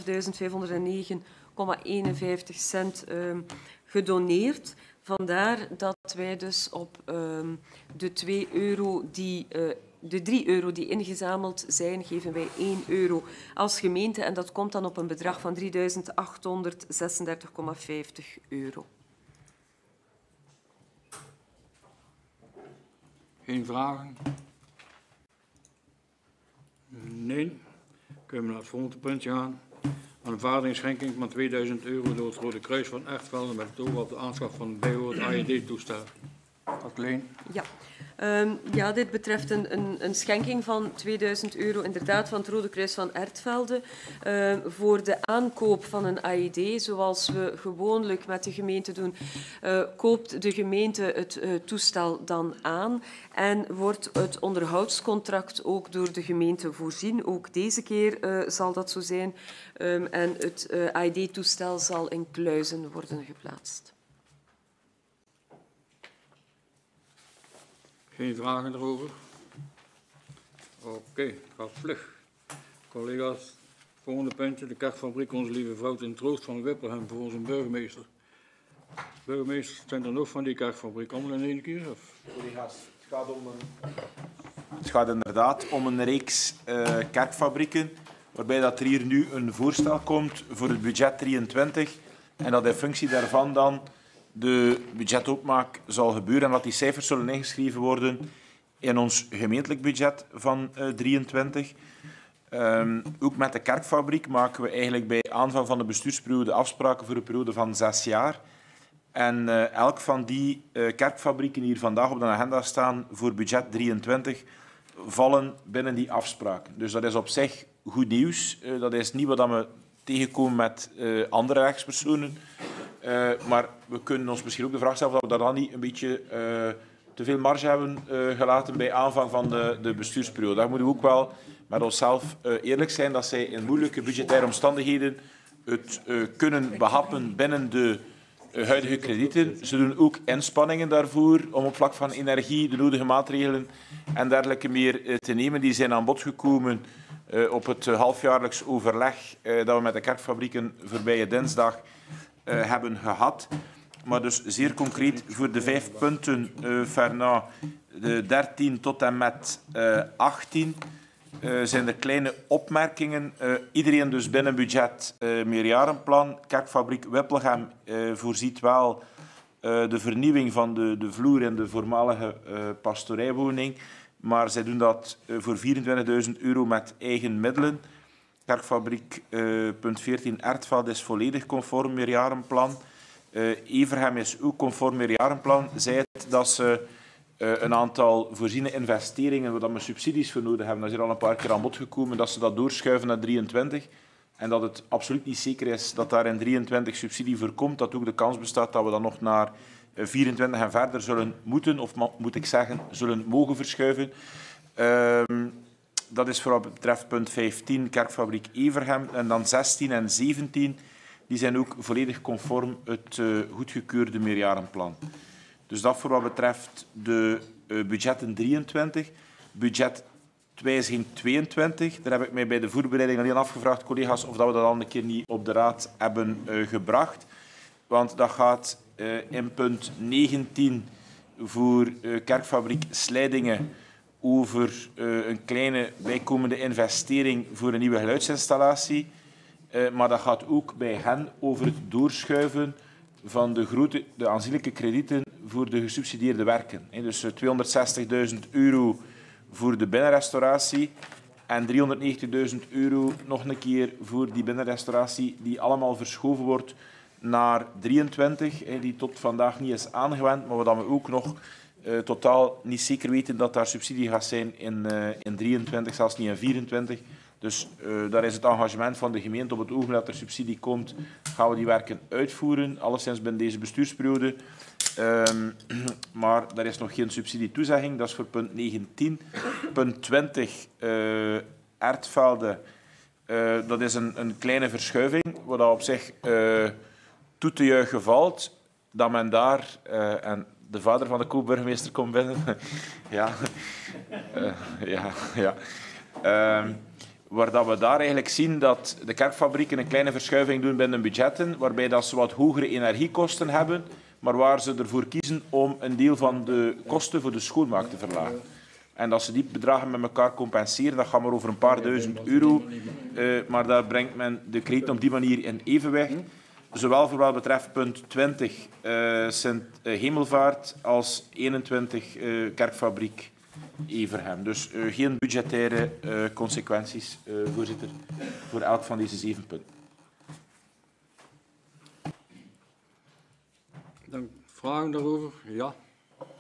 11.509,51 cent uh, gedoneerd. Vandaar dat wij dus op um, de 2 euro die uh, de 3 euro die ingezameld zijn, geven wij 1 euro als gemeente. En dat komt dan op een bedrag van 3.836,50 euro. Geen vragen? Nee. Kunnen we naar het volgende puntje gaan aanvaardingsschenking van 2000 euro door het Rode Kruis van Echtvelde met het oog op de aanschaf van bijhoorend AED-toestel. Kathleen? Ja. Um, ja, dit betreft een, een, een, schenking van 2000 euro inderdaad van het Rode Kruis van Ertvelde uh, voor de aankoop van een AED, zoals we gewoonlijk met de gemeente doen, uh, koopt de gemeente het uh, toestel dan aan en wordt het onderhoudscontract ook door de gemeente voorzien. Ook deze keer zal dat zo zijn um, en het AED-toestel zal in kluizen worden geplaatst. Geen vragen erover? Oké, okay, gaat vlug. Collega's, volgende puntje. De kerkfabriek Onze Lieve Vrouw in Troost van Wipperhem voor onze burgemeester. Burgemeester, zijn er nog van die kerkfabriek? Allemaal in één keer? Of? Collega's, het gaat om een... Het gaat inderdaad om een reeks uh, kerkfabrieken, waarbij dat er hier nu een voorstel komt voor het budget 23 en dat in functie daarvan dan de budgetopmaak zal gebeuren en dat die cijfers zullen ingeschreven worden in ons gemeentelijk budget van uh, 23. Um, ook met de kerkfabriek maken we eigenlijk bij aanvang van de bestuursperiode afspraken voor een periode van zes jaar. En uh, elk van die uh, kerkfabrieken die hier vandaag op de agenda staan voor budget 23 vallen binnen die afspraken. Dus dat is op zich goed nieuws. Dat is niet wat we tegenkomen met andere rechtspersonen. Uh, maar we kunnen ons misschien ook de vraag stellen of we daar dan niet een beetje uh, te veel marge hebben uh, gelaten bij aanvang van de, de bestuursperiode. Daar moeten we ook wel met onszelf eerlijk zijn dat zij in moeilijke budgettaire omstandigheden het kunnen behappen binnen de huidige kredieten. Ze doen ook inspanningen daarvoor om op vlak van energie de nodige maatregelen en dergelijke meer te nemen. Die zijn aan bod gekomen op het halfjaarlijks overleg dat we met de kerkfabrieken voorbije dinsdag hebben gehad. Maar dus zeer concreet voor de vijf punten, Fernand, de 13 tot en met 18 uh, zijn er kleine opmerkingen. Uh, iedereen dus binnen budget uh, meerjarenplan. Kerkfabriek Wippelgem voorziet wel de vernieuwing van de, de vloer in de voormalige pastorijwoning. Maar zij doen dat voor 24.000 euro met eigen middelen. Kerkfabriek punt 14 Ertveld is volledig conform meerjarenplan. Everhem is ook conform meerjarenplan. Zij het dat ze uh, een aantal voorziene investeringen waar we subsidies voor nodig hebben. Dat is hier al een paar keer aan bod gekomen, dat ze dat doorschuiven naar 23. En dat het absoluut niet zeker is dat daar in 23 subsidie voor komt. Dat ook de kans bestaat dat we dan nog naar 24 en verder zullen moeten, of moet ik zeggen, zullen mogen verschuiven. Uh, dat is voor wat betreft punt 15, kerkfabriek Everhem. En dan 16 en 17, die zijn ook volledig conform het uh, goedgekeurde meerjarenplan. Dus dat voor wat betreft de uh, budgetten 23. Budget wijziging 22. Daar heb ik mij bij de voorbereiding alleen afgevraagd, collega's, of dat we dat al een keer niet op de raad hebben uh, gebracht. Want dat gaat in punt 19 voor kerkfabriek Slijdingen over uh, een kleine bijkomende investering voor een nieuwe geluidsinstallatie. Uh, maar dat gaat ook bij hen over het doorschuiven van de, grote, de aanzienlijke kredieten voor de gesubsidieerde werken. Dus 260.000 eh, euro voor de binnenrestauratie en 390.000 euro nog een keer voor die binnenrestauratie die allemaal verschoven wordt naar 23, die tot vandaag niet is aangewend, maar wat we ook nog uh, totaal niet zeker weten dat daar subsidie gaat zijn in, uh, in 23, zelfs niet in 24. Dus uh, daar is het engagement van de gemeente op het ogenblik dat er subsidie komt, gaan we die werken uitvoeren, alleszins binnen deze bestuursperiode. Um, maar daar is nog geen subsidietoezegging, dat is voor punt 19. Punt 20, uh, aardvelden, uh, dat is een, een kleine verschuiving, wat op zich toe te juichen valt, dat men daar, en de vader van de co-burgemeester komt binnen, ja, uh, ja, ja. Uh, waar dat we daar eigenlijk zien dat de kerkfabrieken een kleine verschuiving doen binnen budgetten, waarbij dat ze wat hogere energiekosten hebben, maar waar ze ervoor kiezen om een deel van de kosten voor de schoonmaak te verlagen. En dat ze die bedragen met elkaar compenseren, dat gaat maar over een paar duizend euro. Uh, maar daar brengt men de krediet op die manier in evenwicht. Zowel voor wat betreft punt 20 uh, Sint uh, Hemelvaart als 21 uh, Kerkfabriek Everhem. Dus uh, geen budgettaire uh, consequenties, uh, voorzitter, voor elk van deze zeven punten. Dan vragen daarover? Ja.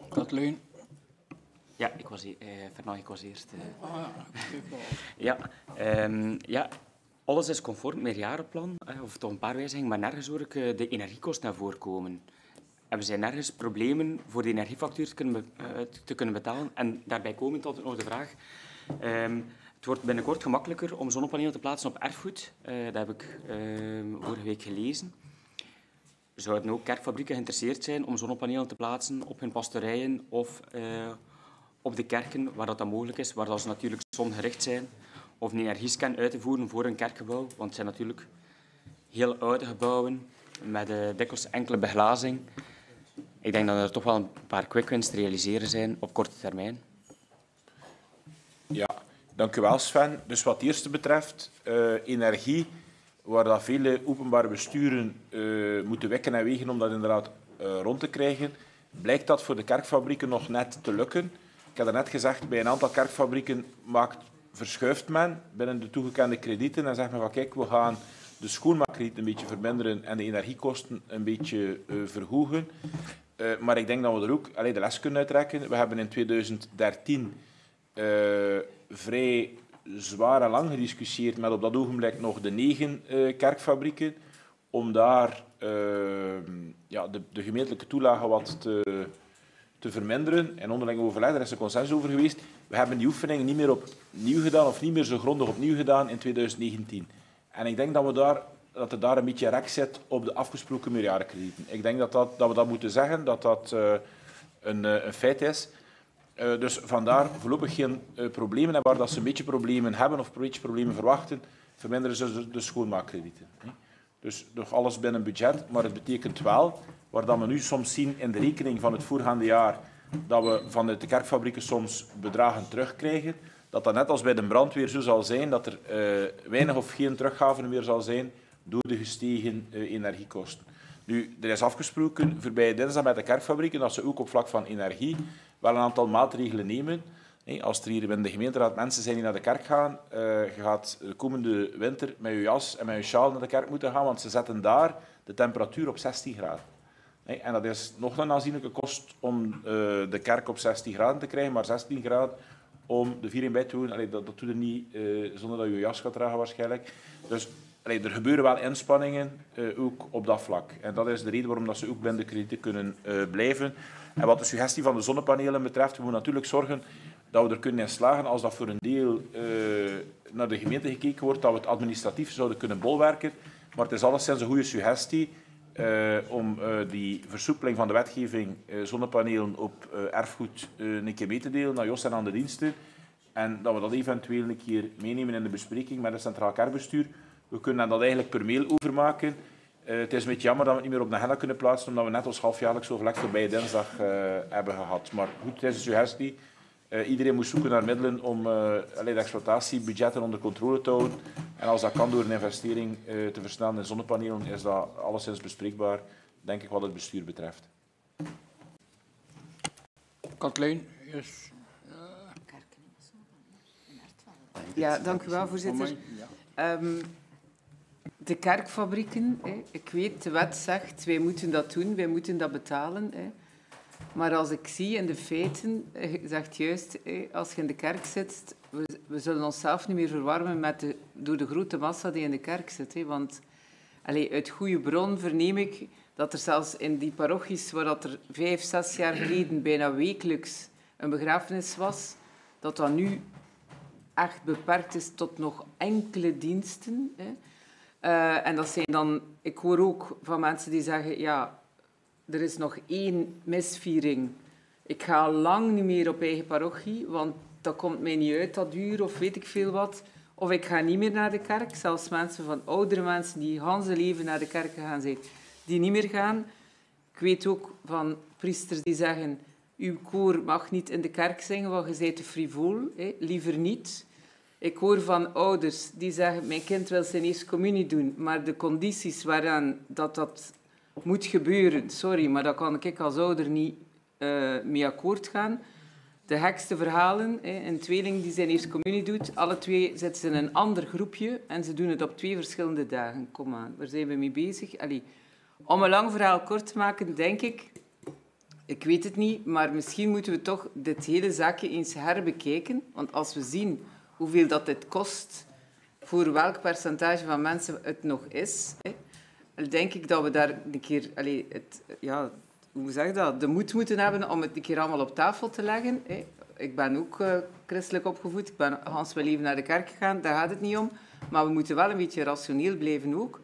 Kathleen? Ja, ik was, eh, Fernand, ik was eerst. Eh. Ah, ja, um, ja, alles is conform het jarenplan, eh, of toch een paar wijzigingen, maar nergens hoor ik uh, de energiekosten naar voren komen. En we zijn nergens problemen voor de energiefactuur te kunnen, kunnen betalen. En daarbij komen tot nog de vraag. Um, het wordt binnenkort gemakkelijker om zonnepanelen te plaatsen op erfgoed. Uh, dat heb ik uh, vorige week gelezen. Zouden ook kerkfabrieken geïnteresseerd zijn om zonnepanelen te plaatsen op hun pastorijen of op de kerken, waar dat dan mogelijk is, waar dat ze natuurlijk zongericht zijn, of een energiescan uit te voeren voor een kerkgebouw, want het zijn natuurlijk heel oude gebouwen met uh, dikwijls enkele beglazing. Ik denk dat er toch wel een paar quick wins te realiseren zijn op korte termijn. Ja, dank u wel Sven. Dus wat het eerste betreft, uh, energie, waar dat vele openbare besturen uh, moeten wekken en wegen om dat inderdaad rond te krijgen, blijkt dat voor de kerkfabrieken nog net te lukken. Ik heb net gezegd, bij een aantal kerkfabrieken maakt, verschuift men binnen de toegekende kredieten en zegt men van kijk, we gaan de schoonmaakkrediet een beetje verminderen en de energiekosten een beetje uh, verhogen. Uh, maar ik denk dat we er ook allee, de les kunnen uittrekken. We hebben in 2013 uh, vrij zwaar en lang gediscussieerd met op dat ogenblik nog de negen kerkfabrieken, om daar ja, de, de gemeentelijke toelage wat te, te verminderen. En onderling overleg, daar is een consensus over geweest. We hebben die oefeningen niet meer opnieuw gedaan, of niet meer zo grondig opnieuw gedaan in 2019. En ik denk dat we daar dat er daar een beetje rek zit op de afgesproken miljardenkredieten. Ik denk dat, dat, dat we dat moeten zeggen, dat dat uh, een, uh, een, feit is. Uh, dus vandaar voorlopig geen problemen. En waar dat ze een beetje problemen hebben of een beetje problemen verwachten, verminderen ze de, de schoonmaakkredieten. Dus nog alles binnen budget, maar het betekent wel, waar dat we nu soms zien in de rekening van het voorgaande jaar, dat we vanuit de kerkfabrieken soms bedragen terugkrijgen, dat dat net als bij de brandweer zo zal zijn, dat er uh, weinig of geen teruggaven meer zal zijn door de gestegen uh, energiekosten. Nu, er is afgesproken voorbij dinsdag met de kerkfabrieken dat ze ook op vlak van energie wel een aantal maatregelen nemen. Als er hier in de gemeenteraad mensen zijn die naar de kerk gaan, uh, je gaat de komende winter met je jas en met je sjaal naar de kerk moeten gaan, want ze zetten daar de temperatuur op 16 graden. En dat is nog een aanzienlijke kost om uh, de kerk op 16 graden te krijgen, maar 16 graden om de viering bij te doen. Dat, dat doe je niet uh, zonder dat je je jas gaat dragen waarschijnlijk. Dus er gebeuren wel inspanningen, uh, ook op dat vlak. En dat is de reden waarom dat ze ook blinde kredieten kunnen blijven. En wat de suggestie van de zonnepanelen betreft, we moeten natuurlijk zorgen dat we er kunnen in slagen, als dat voor een deel naar de gemeente gekeken wordt, dat we het administratief zouden kunnen bolwerken. Maar het is alleszins een goede suggestie uh, om uh, die versoepeling van de wetgeving uh, zonnepanelen op erfgoed een keer mee te delen naar Jos en aan de diensten. En dat we dat eventueel een keer meenemen in de bespreking met het Centraal Kerkbestuur. We kunnen dat eigenlijk per mail overmaken. het is een beetje jammer dat we het niet meer op de agenda kunnen plaatsen, omdat we net ons halfjaarlijks overleg voorbij dinsdag hebben gehad. Maar goed, het is een suggestie. Uh, iedereen moet zoeken naar middelen om uh, de exploitatiebudgetten onder controle te houden. En als dat kan door een investering uh, te versnellen in zonnepanelen, is dat alleszins bespreekbaar, denk ik, wat het bestuur betreft. Kathleen, yes. Ja, dank u wel, voorzitter. Um, de kerkfabrieken, hè, ik weet, de wet zegt, wij moeten dat doen, wij moeten dat betalen. Hè. Maar als ik zie in de feiten, je zegt juist, als je in de kerk zit, we, zullen onszelf niet meer verwarmen met de, door de grote massa die in de kerk zit. Want allez, uit goede bron verneem ik dat er zelfs in die parochies waar dat er vijf, zes jaar geleden bijna wekelijks een begrafenis was, dat dat nu echt beperkt is tot nog enkele diensten. Hè. Uh, en dat zijn dan, ik hoor ook van mensen die zeggen, ja, er is nog één misviering. Ik ga lang niet meer op eigen parochie, want dat komt mij niet uit, dat uur of weet ik veel wat. Of ik ga niet meer naar de kerk. Zelfs mensen van oudere mensen die hun leven naar de kerk gegaan zijn, die niet meer gaan. Ik weet ook van priesters die zeggen, uw koor mag niet in de kerk zingen, want je bent te frivol. Hè? Liever niet. Ik hoor van ouders die zeggen, mijn kind wil zijn eerste communie doen, maar de condities waaraan dat, dat moet gebeuren. Sorry, maar daar kan ik als ouder niet uh, mee akkoord gaan. De gekste verhalen, hè, een tweeling die zijn eerste communie doet, alle twee zitten ze in een ander groepje en ze doen het op twee verschillende dagen. Kom aan, waar zijn we mee bezig? Allee, om een lang verhaal kort te maken, denk ik, ik weet het niet, maar misschien moeten we toch dit hele zaakje eens herbekijken. Want als we zien hoeveel dat dit kost, voor welk percentage van mensen het nog is, denk ik dat we daar een keer... Het, ja, hoe zeg dat? De moed moeten hebben om het een keer allemaal op tafel te leggen. Hè. Ik ben ook uh, christelijk opgevoed. Ik ben Hans mijn leven naar de kerk gegaan. Daar gaat het niet om. Maar we moeten wel een beetje rationeel blijven ook.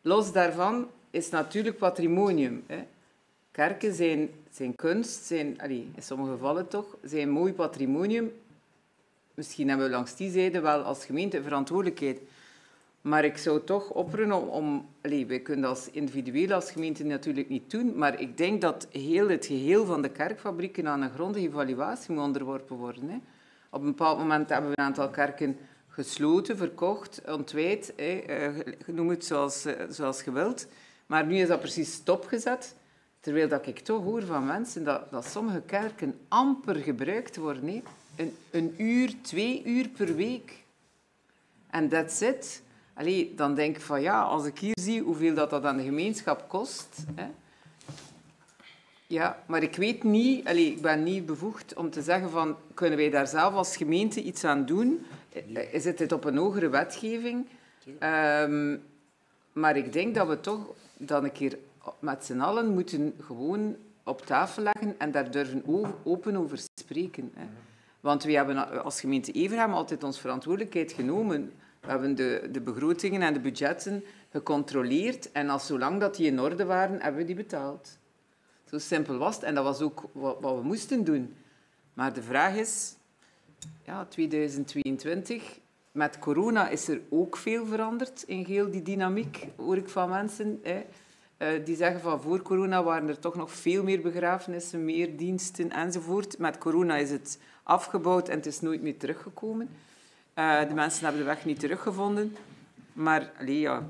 Los daarvan is natuurlijk patrimonium. Hè. Kerken zijn, zijn kunst, zijn, in sommige gevallen toch, zijn mooi patrimonium. Misschien hebben we langs die zijde wel als gemeente verantwoordelijkheid. Maar ik zou toch opperen om... om allez, wij kunnen als individueel, als gemeente natuurlijk niet doen, maar ik denk dat heel het geheel van de kerkfabrieken aan een grondige evaluatie moet onderworpen worden. Hè. Op een bepaald moment hebben we een aantal kerken gesloten, verkocht, ontwijd, hè, eh, noem het zoals, eh, zoals je wilt. Maar nu is dat precies stopgezet. Terwijl dat ik toch hoor van mensen dat, dat sommige kerken amper gebruikt worden. Een, een uur, twee uur per week. En that's it. Allee, dan denk ik van ja, als ik hier zie hoeveel dat, dat aan de gemeenschap kost. Hè. Ja, maar ik weet niet, allee, ik ben niet bevoegd om te zeggen van kunnen wij daar zelf als gemeente iets aan doen? Is het dit op een hogere wetgeving? Um, maar ik denk dat we toch dan een keer met z'n allen moeten gewoon op tafel leggen en daar durven open over spreken. Hè. Want we hebben als gemeente Everham altijd onze verantwoordelijkheid genomen We hebben de, de begrotingen en de budgetten gecontroleerd en als zolang dat die in orde waren, hebben we die betaald. Zo simpel was het en dat was ook wat, we moesten doen. Maar de vraag is, ja, 2022, met corona is er ook veel veranderd in heel die dynamiek, hoor ik van mensen. Hè. Uh, die zeggen van voor corona waren er toch nog veel meer begrafenissen, meer diensten enzovoort. Met corona is het afgebouwd en het is nooit meer teruggekomen. Uh, de mensen hebben de weg niet teruggevonden. Maar allee, ja,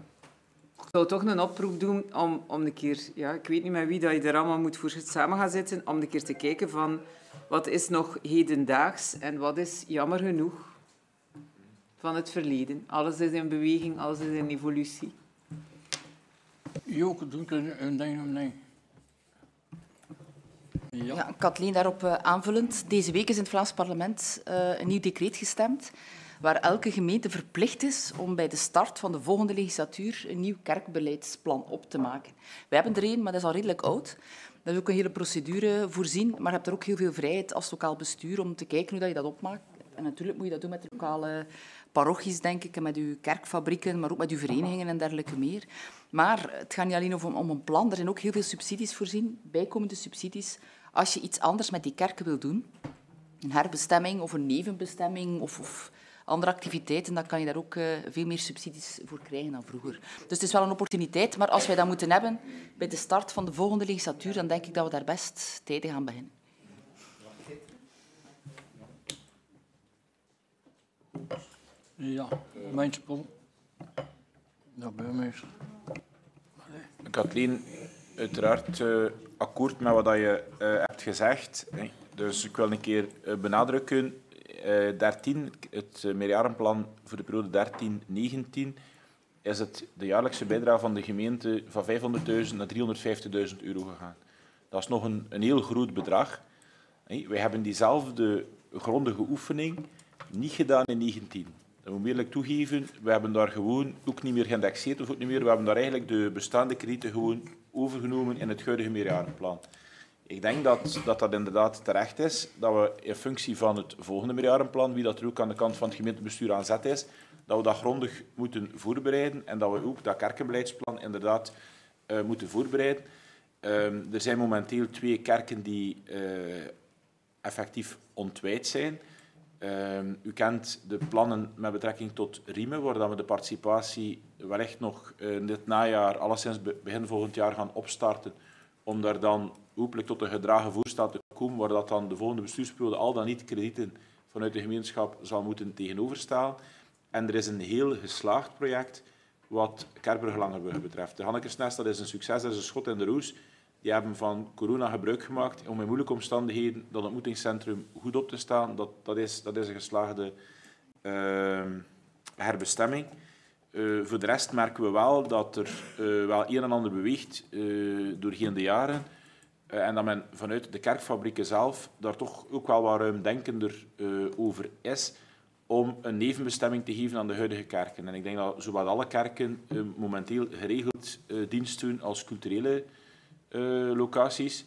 ik zou toch een oproep doen om, om een keer... Ja, ik weet niet met wie dat je er allemaal moet voor samen gaan zitten, om een keer te kijken van wat is nog hedendaags en wat is jammer genoeg van het verleden. Alles is in beweging, alles is in evolutie. Joke, doe ik een ding of nee? Ja. ja, Kathleen, daarop uh, aanvullend. Deze week is in het Vlaams parlement uh, een nieuw decreet gestemd waar elke gemeente verplicht is om bij de start van de volgende legislatuur een nieuw kerkbeleidsplan op te maken. We hebben er een, maar dat is al redelijk oud. Dat is ook een hele procedure voorzien, maar je hebt er ook heel veel vrijheid als lokaal bestuur om te kijken hoe je dat opmaakt. En natuurlijk moet je dat doen met de lokale parochies, denk ik, en met uw kerkfabrieken, maar ook met uw verenigingen en dergelijke meer. Maar het gaat niet alleen over, om een plan. Er zijn ook heel veel subsidies voorzien, bijkomende subsidies, als je iets anders met die kerken wil doen. Een herbestemming of een nevenbestemming of, of andere activiteiten, dan kan je daar ook uh, veel meer subsidies voor krijgen dan vroeger. Dus het is wel een opportuniteit, maar als wij dat moeten hebben bij de start van de volgende legislatuur, dan denk ik dat we daar best tijdig aan beginnen. Ja, Mijnspel. Ja, burgemeester. Kathleen, uiteraard uh, akkoord met wat je uh, hebt gezegd. Hè. Dus ik wil een keer uh, benadrukken. 13, het meerjarenplan voor de periode 13-19, is het de jaarlijkse bijdrage van de gemeente van 500.000 naar 350.000 euro gegaan. Dat is nog een, een heel groot bedrag. Wij hebben diezelfde grondige oefening niet gedaan in 19. Dat moet ik eerlijk toegeven. We hebben daar gewoon ook niet meer geïndexeerd of ook niet meer. We hebben daar eigenlijk de bestaande kredieten gewoon overgenomen in het huidige meerjarenplan. Ik denk dat, dat inderdaad terecht is, dat we in functie van het volgende meerjarenplan, wie dat er ook aan de kant van het gemeentebestuur aan zet is, dat we dat grondig moeten voorbereiden en dat we ook dat kerkenbeleidsplan inderdaad uh, moeten voorbereiden. Um, er zijn momenteel twee kerken die uh, effectief ontwijd zijn. Um, u kent de plannen met betrekking tot Riemen, waar we de participatie wellicht nog in dit najaar, alleszins begin volgend jaar, gaan opstarten, om daar dan hopelijk tot een gedragen voorstel te komen, waar dat dan de volgende bestuursperiode al dan niet kredieten vanuit de gemeenschap zal moeten tegenoverstaan. En er is een heel geslaagd project wat Kerbrugge-Langerbrugge betreft. De Hannekesnest dat is een succes, dat is een schot in de roes. Die hebben van corona gebruik gemaakt om in moeilijke omstandigheden dat ontmoetingscentrum goed op te staan. Dat, dat, is, dat is een geslaagde uh, herbestemming. Uh, voor de rest merken we wel dat er uh, wel een en ander beweegt uh, doorheen de jaren. En dat men vanuit de kerkfabrieken zelf daar toch ook wel wat ruimdenkender over is om een nevenbestemming te geven aan de huidige kerken. En ik denk dat zowat alle kerken momenteel geregeld dienst doen als culturele locaties.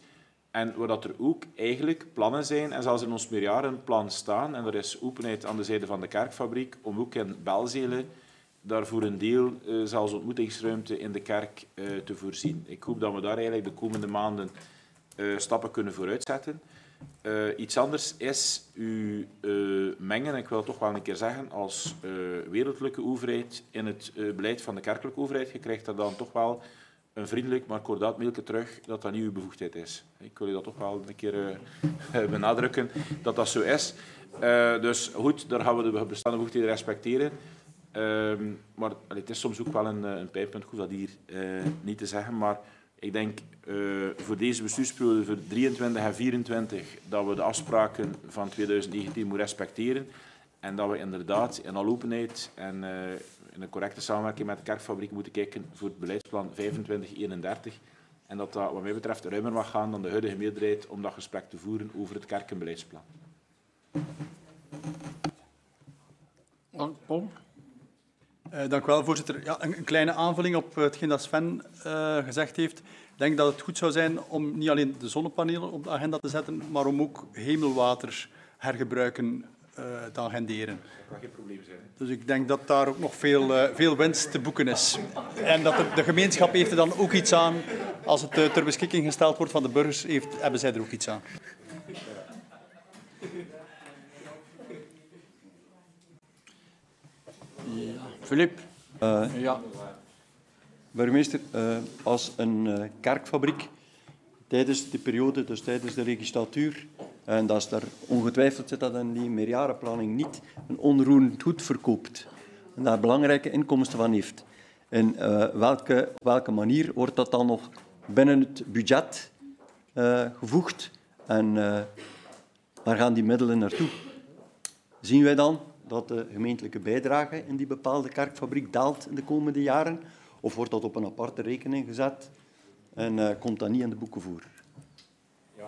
En waar dat er ook eigenlijk plannen zijn, en zelfs in ons meerjarenplan staan, en er is openheid aan de zijde van de kerkfabriek, om ook in Belzelen daarvoor een deel zelfs ontmoetingsruimte in de kerk te voorzien. Ik hoop dat we daar eigenlijk de komende maanden uh, stappen kunnen vooruitzetten. iets anders is u mengen, ik wil toch wel een keer zeggen, als wereldlijke overheid in het beleid van de kerkelijke overheid. Je krijgt daar dan toch wel een vriendelijk, maar kordaat mailje terug dat dat niet uw bevoegdheid is. Ik wil je dat toch wel een keer benadrukken, dat dat zo is. dus goed, daar gaan we de bestaande bevoegdheden respecteren. Um, maar het is soms ook wel een, eh, een pijnpunt, hoef dat hier niet te zeggen, maar ik denk uh, voor deze bestuursperiode, voor 23 en 24, dat we de afspraken van 2019 moeten respecteren en dat we inderdaad in al openheid en uh, in een correcte samenwerking met de kerkfabriek moeten kijken voor het beleidsplan 2531 en dat dat wat mij betreft ruimer mag gaan dan de huidige meerderheid om dat gesprek te voeren over het kerkenbeleidsplan. Dank, Paul. Uh, dank u wel, voorzitter. Ja, een, een, kleine aanvulling op hetgeen dat Sven uh, gezegd heeft. Ik denk dat het goed zou zijn om niet alleen de zonnepanelen op de agenda te zetten, maar om ook hemelwater hergebruiken uh, dan renderen. Dat kan geen probleem zijn. Dus ik denk dat daar ook nog veel, uh, veel winst te boeken is. En dat de, de, gemeenschap heeft er dan ook iets aan. Als het uh, ter beschikking gesteld wordt van de burgers, heeft, hebben zij er ook iets aan. Ja. Filip? ja. Burgemeester, als een kerkfabriek tijdens de periode, dus tijdens de legislatuur, en dat is daar ongetwijfeld zit dat in die meerjarenplanning niet, een onroerend goed verkoopt. En daar belangrijke inkomsten van heeft. Uh, welke, op welke manier wordt dat dan nog binnen het budget gevoegd? En waar gaan die middelen naartoe? Zien wij dan dat de gemeentelijke bijdrage in die bepaalde kerkfabriek daalt in de komende jaren? Of wordt dat op een aparte rekening gezet en komt dat niet in de boeken voor? Ja,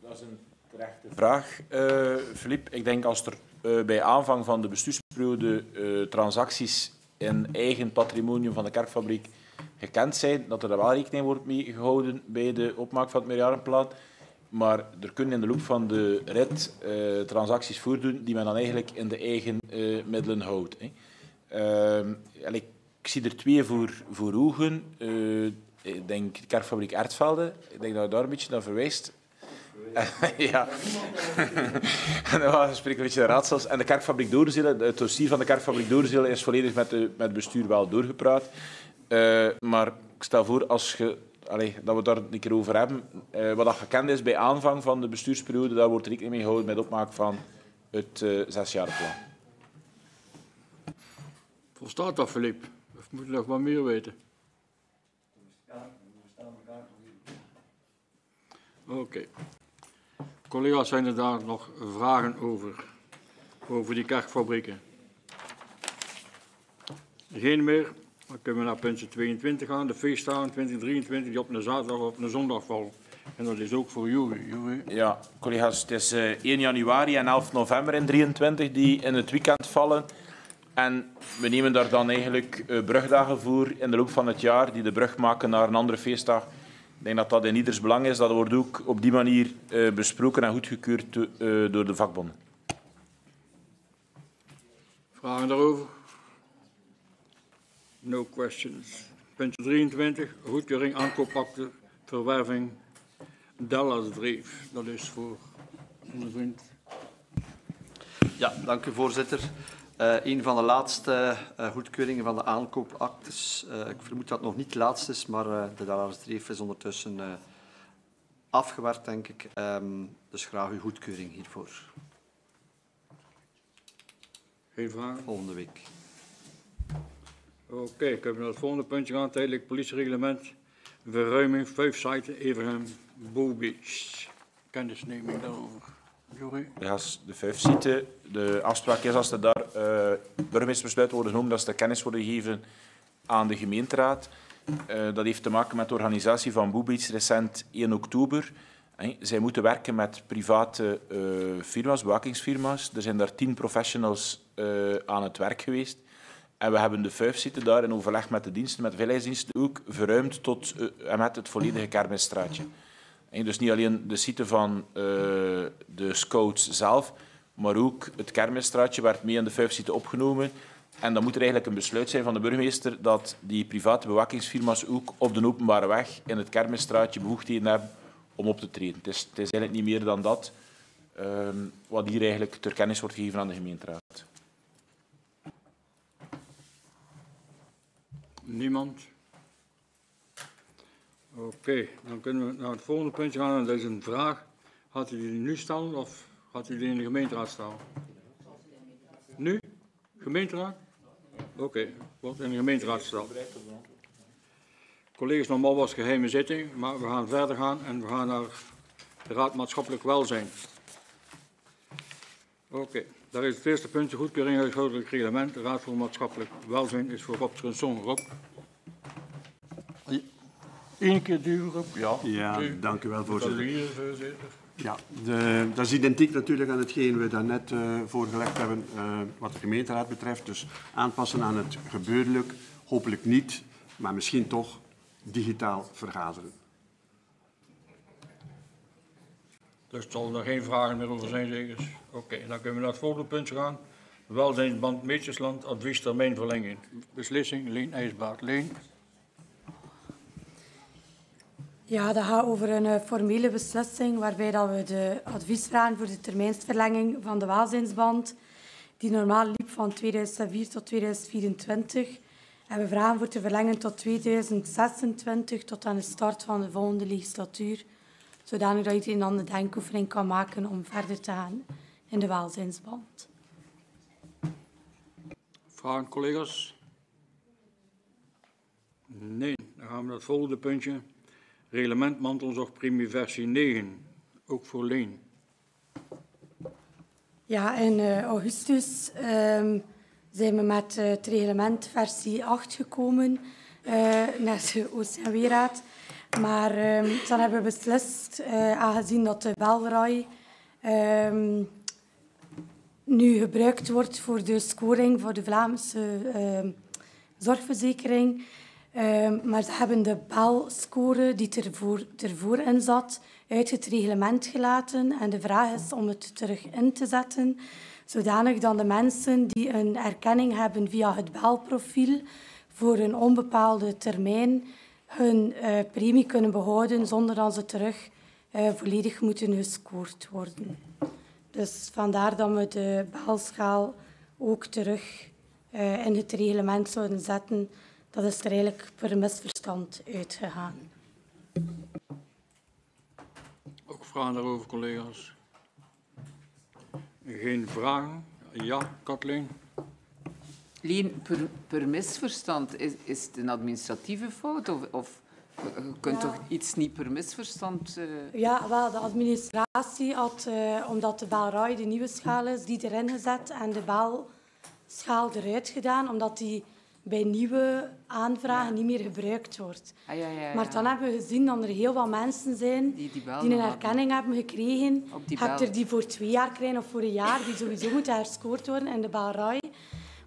dat is een terechte vraag, uh, Filip. Ik denk als er uh, bij aanvang van de bestuursperiode uh, transacties in eigen patrimonium van de kerkfabriek gekend zijn, dat er wel rekening wordt mee gehouden bij de opmaak van het meerjarenplan. Maar er kunnen in de loop van de rit transacties voordoen die men dan eigenlijk in de eigen middelen houdt. Hè. Ehm, ik, ik zie er twee voor, voor ogen. ik denk de kerkfabriek Ertvelde. Ik denk dat je daar een beetje naar verwijst. ja. en dan spreken een beetje de raadsels. En de kerkfabriek Doorzelen, het dossier van de kerkfabriek Doorzelen is volledig met, de, met het bestuur wel doorgepraat. Uh, maar ik stel voor, als je, allez, dat we daar een keer over hebben, uh, wat dat gekend is bij aanvang van de bestuursperiode, daar wordt rekening mee gehouden met opmaak van het uh, zesjarenplan. Volstaat dat, Filip? Of moet je nog wat meer weten? Oké. Collega's, zijn er daar nog vragen over? Over die kerkfabrieken? Geen meer? Dan kunnen we naar puntje 22 gaan. De feestdagen 2023 die op een zaterdag of op een zondag vallen. En dat is ook voor jullie. Ja, collega's, het is 1 eh, januari en 11 november in 23 die in het weekend vallen. En we nemen daar dan eigenlijk uh, brugdagen voor in de loop van het jaar die de brug maken naar een andere feestdag. Ik denk dat dat in ieders belang is. Dat wordt ook op die manier uh, besproken en goedgekeurd uh, door de vakbonden. Vragen daarover? No questions. Puntje 23. Goedkeuring aankoopakte verwerving Dallas Dreef. Dat is voor onze vriend. Ja, dank u voorzitter. Uh, een van de laatste uh, goedkeuringen van de aankoopactes. Uh, ik vermoed dat het nog niet de laatste is, maar de Dallas-Dreef is ondertussen afgewerkt, denk ik. Um, dus graag uw goedkeuring hiervoor. Geen vragen? Volgende week. Oké, okay, ik heb naar het volgende puntje gaan. Tijdelijk politiereglement. Verruiming 5 site Everham Beach. Kennisneming daarover. Ja, de vijf zitten. De afspraak is als er daar uh, burgemeestersbesluiten worden genomen, dat ze de kennis worden gegeven aan de gemeenteraad. Uh, dat heeft te maken met de organisatie van Boebeats recent 1 oktober. Zij moeten werken met private uh, firma's, bewakingsfirma's. Er zijn daar tien professionals aan het werk geweest. En we hebben de vijf zitten daar in overleg met de diensten, met de veiligheidsdiensten ook, verruimd tot en met het volledige kermisstraatje. En dus niet alleen de site van uh, de scouts zelf, maar ook het kermisstraatje werd mee in de vijf site opgenomen. En dan moet er eigenlijk een besluit zijn van de burgemeester dat die private bewakingsfirma's ook op de openbare weg in het kermisstraatje bevoegdheden hebben om op te treden. Het is, eigenlijk niet meer dan dat uh, wat hier eigenlijk ter kennis wordt gegeven aan de gemeenteraad. Niemand? Oké, dan kunnen we naar het volgende puntje gaan. Dat is een vraag. Had u die nu stellen of had u die in de gemeenteraad staan? Nu? Gemeenteraad? Oké, wordt in de gemeenteraad gesteld. Collega's, normaal was geheime zitting, maar we gaan verder gaan en we gaan naar de Raad Maatschappelijk Welzijn. Oké, okay, daar is het eerste puntje goedkeuring huishoudelijk reglement. De Raad voor Maatschappelijk Welzijn is voor Rob Trunson. Rob. Eén keer duur op. Ja, ja dank u wel, voorzitter. Ja, de, dat is identiek natuurlijk aan hetgeen we daarnet uh, voorgelegd hebben uh, wat de gemeenteraad betreft. Dus aanpassen aan het gebeurlijk, hopelijk niet, maar misschien toch digitaal vergaderen. Dus er zal er geen vragen meer over zijn, zeker? Oké, dan kunnen we naar het volgende punt gaan. Welzijnsband Meetjesland, advies termijnverlenging. Beslissing, Leen IJsbaard. Leen. Ja, dat gaat over een uh, formele beslissing waarbij dat we de advies vragen voor de termijnsverlenging van de welzijnsband, die normaal liep van 2004 tot 2024. En we vragen voor te verlengen tot 2026, tot aan de start van de volgende legislatuur, zodanig dat iedereen dan de denkoefening kan maken om verder te gaan in de welzijnsband. Vragen, collega's? Nee, dan gaan we naar het volgende puntje. Reglement mantelzorgpremie versie 9, ook voor Leen. Ja, in uh, augustus um, zijn we met uh, het reglement versie 8 gekomen naar de OCMW-raad. Maar um, dan hebben we beslist, aangezien dat de Belrij um, nu gebruikt wordt voor de scoring voor de Vlaamse zorgverzekering, Uh, maar ze hebben de BEL-score die ervoor, ervoor in zat uit het reglement gelaten. En de vraag is om het terug in te zetten, zodanig dat de mensen die een erkenning hebben via het BEL-profiel voor een onbepaalde termijn hun uh, premie kunnen behouden zonder dat ze terug uh, volledig moeten gescoord worden. Dus vandaar dat we de BEL-schaal ook terug uh, in het reglement zouden zetten dat is er eigenlijk een misverstand uitgegaan. Ook vragen daarover, collega's? Geen vragen? Ja, Kathleen? Lien, per, per misverstand, is, is het een administratieve fout? Of, of je kunt Ja. toch iets niet per misverstand... eh, Ja, wel, de administratie had, eh, omdat de Baalraai de nieuwe schaal is, die erin gezet en de Baalschaal eruit gedaan, omdat die bij nieuwe aanvragen niet meer gebruikt wordt. Ah, ja. Maar dan hebben we gezien dat er heel wat mensen zijn die, een erkenning hebben gekregen. Bel. er die voor twee jaar krijgen of voor een jaar, die sowieso moeten herscoord worden in de Baalraai.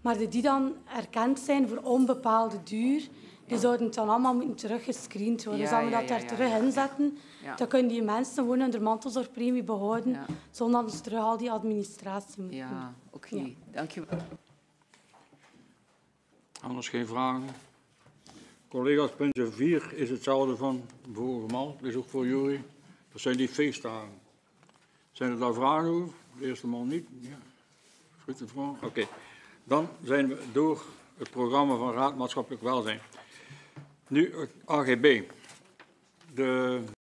Maar die dan erkend zijn voor onbepaalde duur, die zouden dan allemaal moeten teruggescreend worden. Dus als we dat daar terug inzetten, dan kunnen die mensen gewoon hun mantelzorgpremie behouden, zonder dat ze terug al die administratie moeten Ja, doen. oké. Ja. Dank je wel. Anders geen vragen. Collega's, puntje 4 is hetzelfde van vorige maal. Dat is ook voor jullie. Dat zijn die feestdagen. Zijn er daar vragen over? De eerste maal niet. Ja. Goed, de vraag. Oké. Dan zijn we door het programma van Raad Maatschappelijk Welzijn. Nu het AGB. De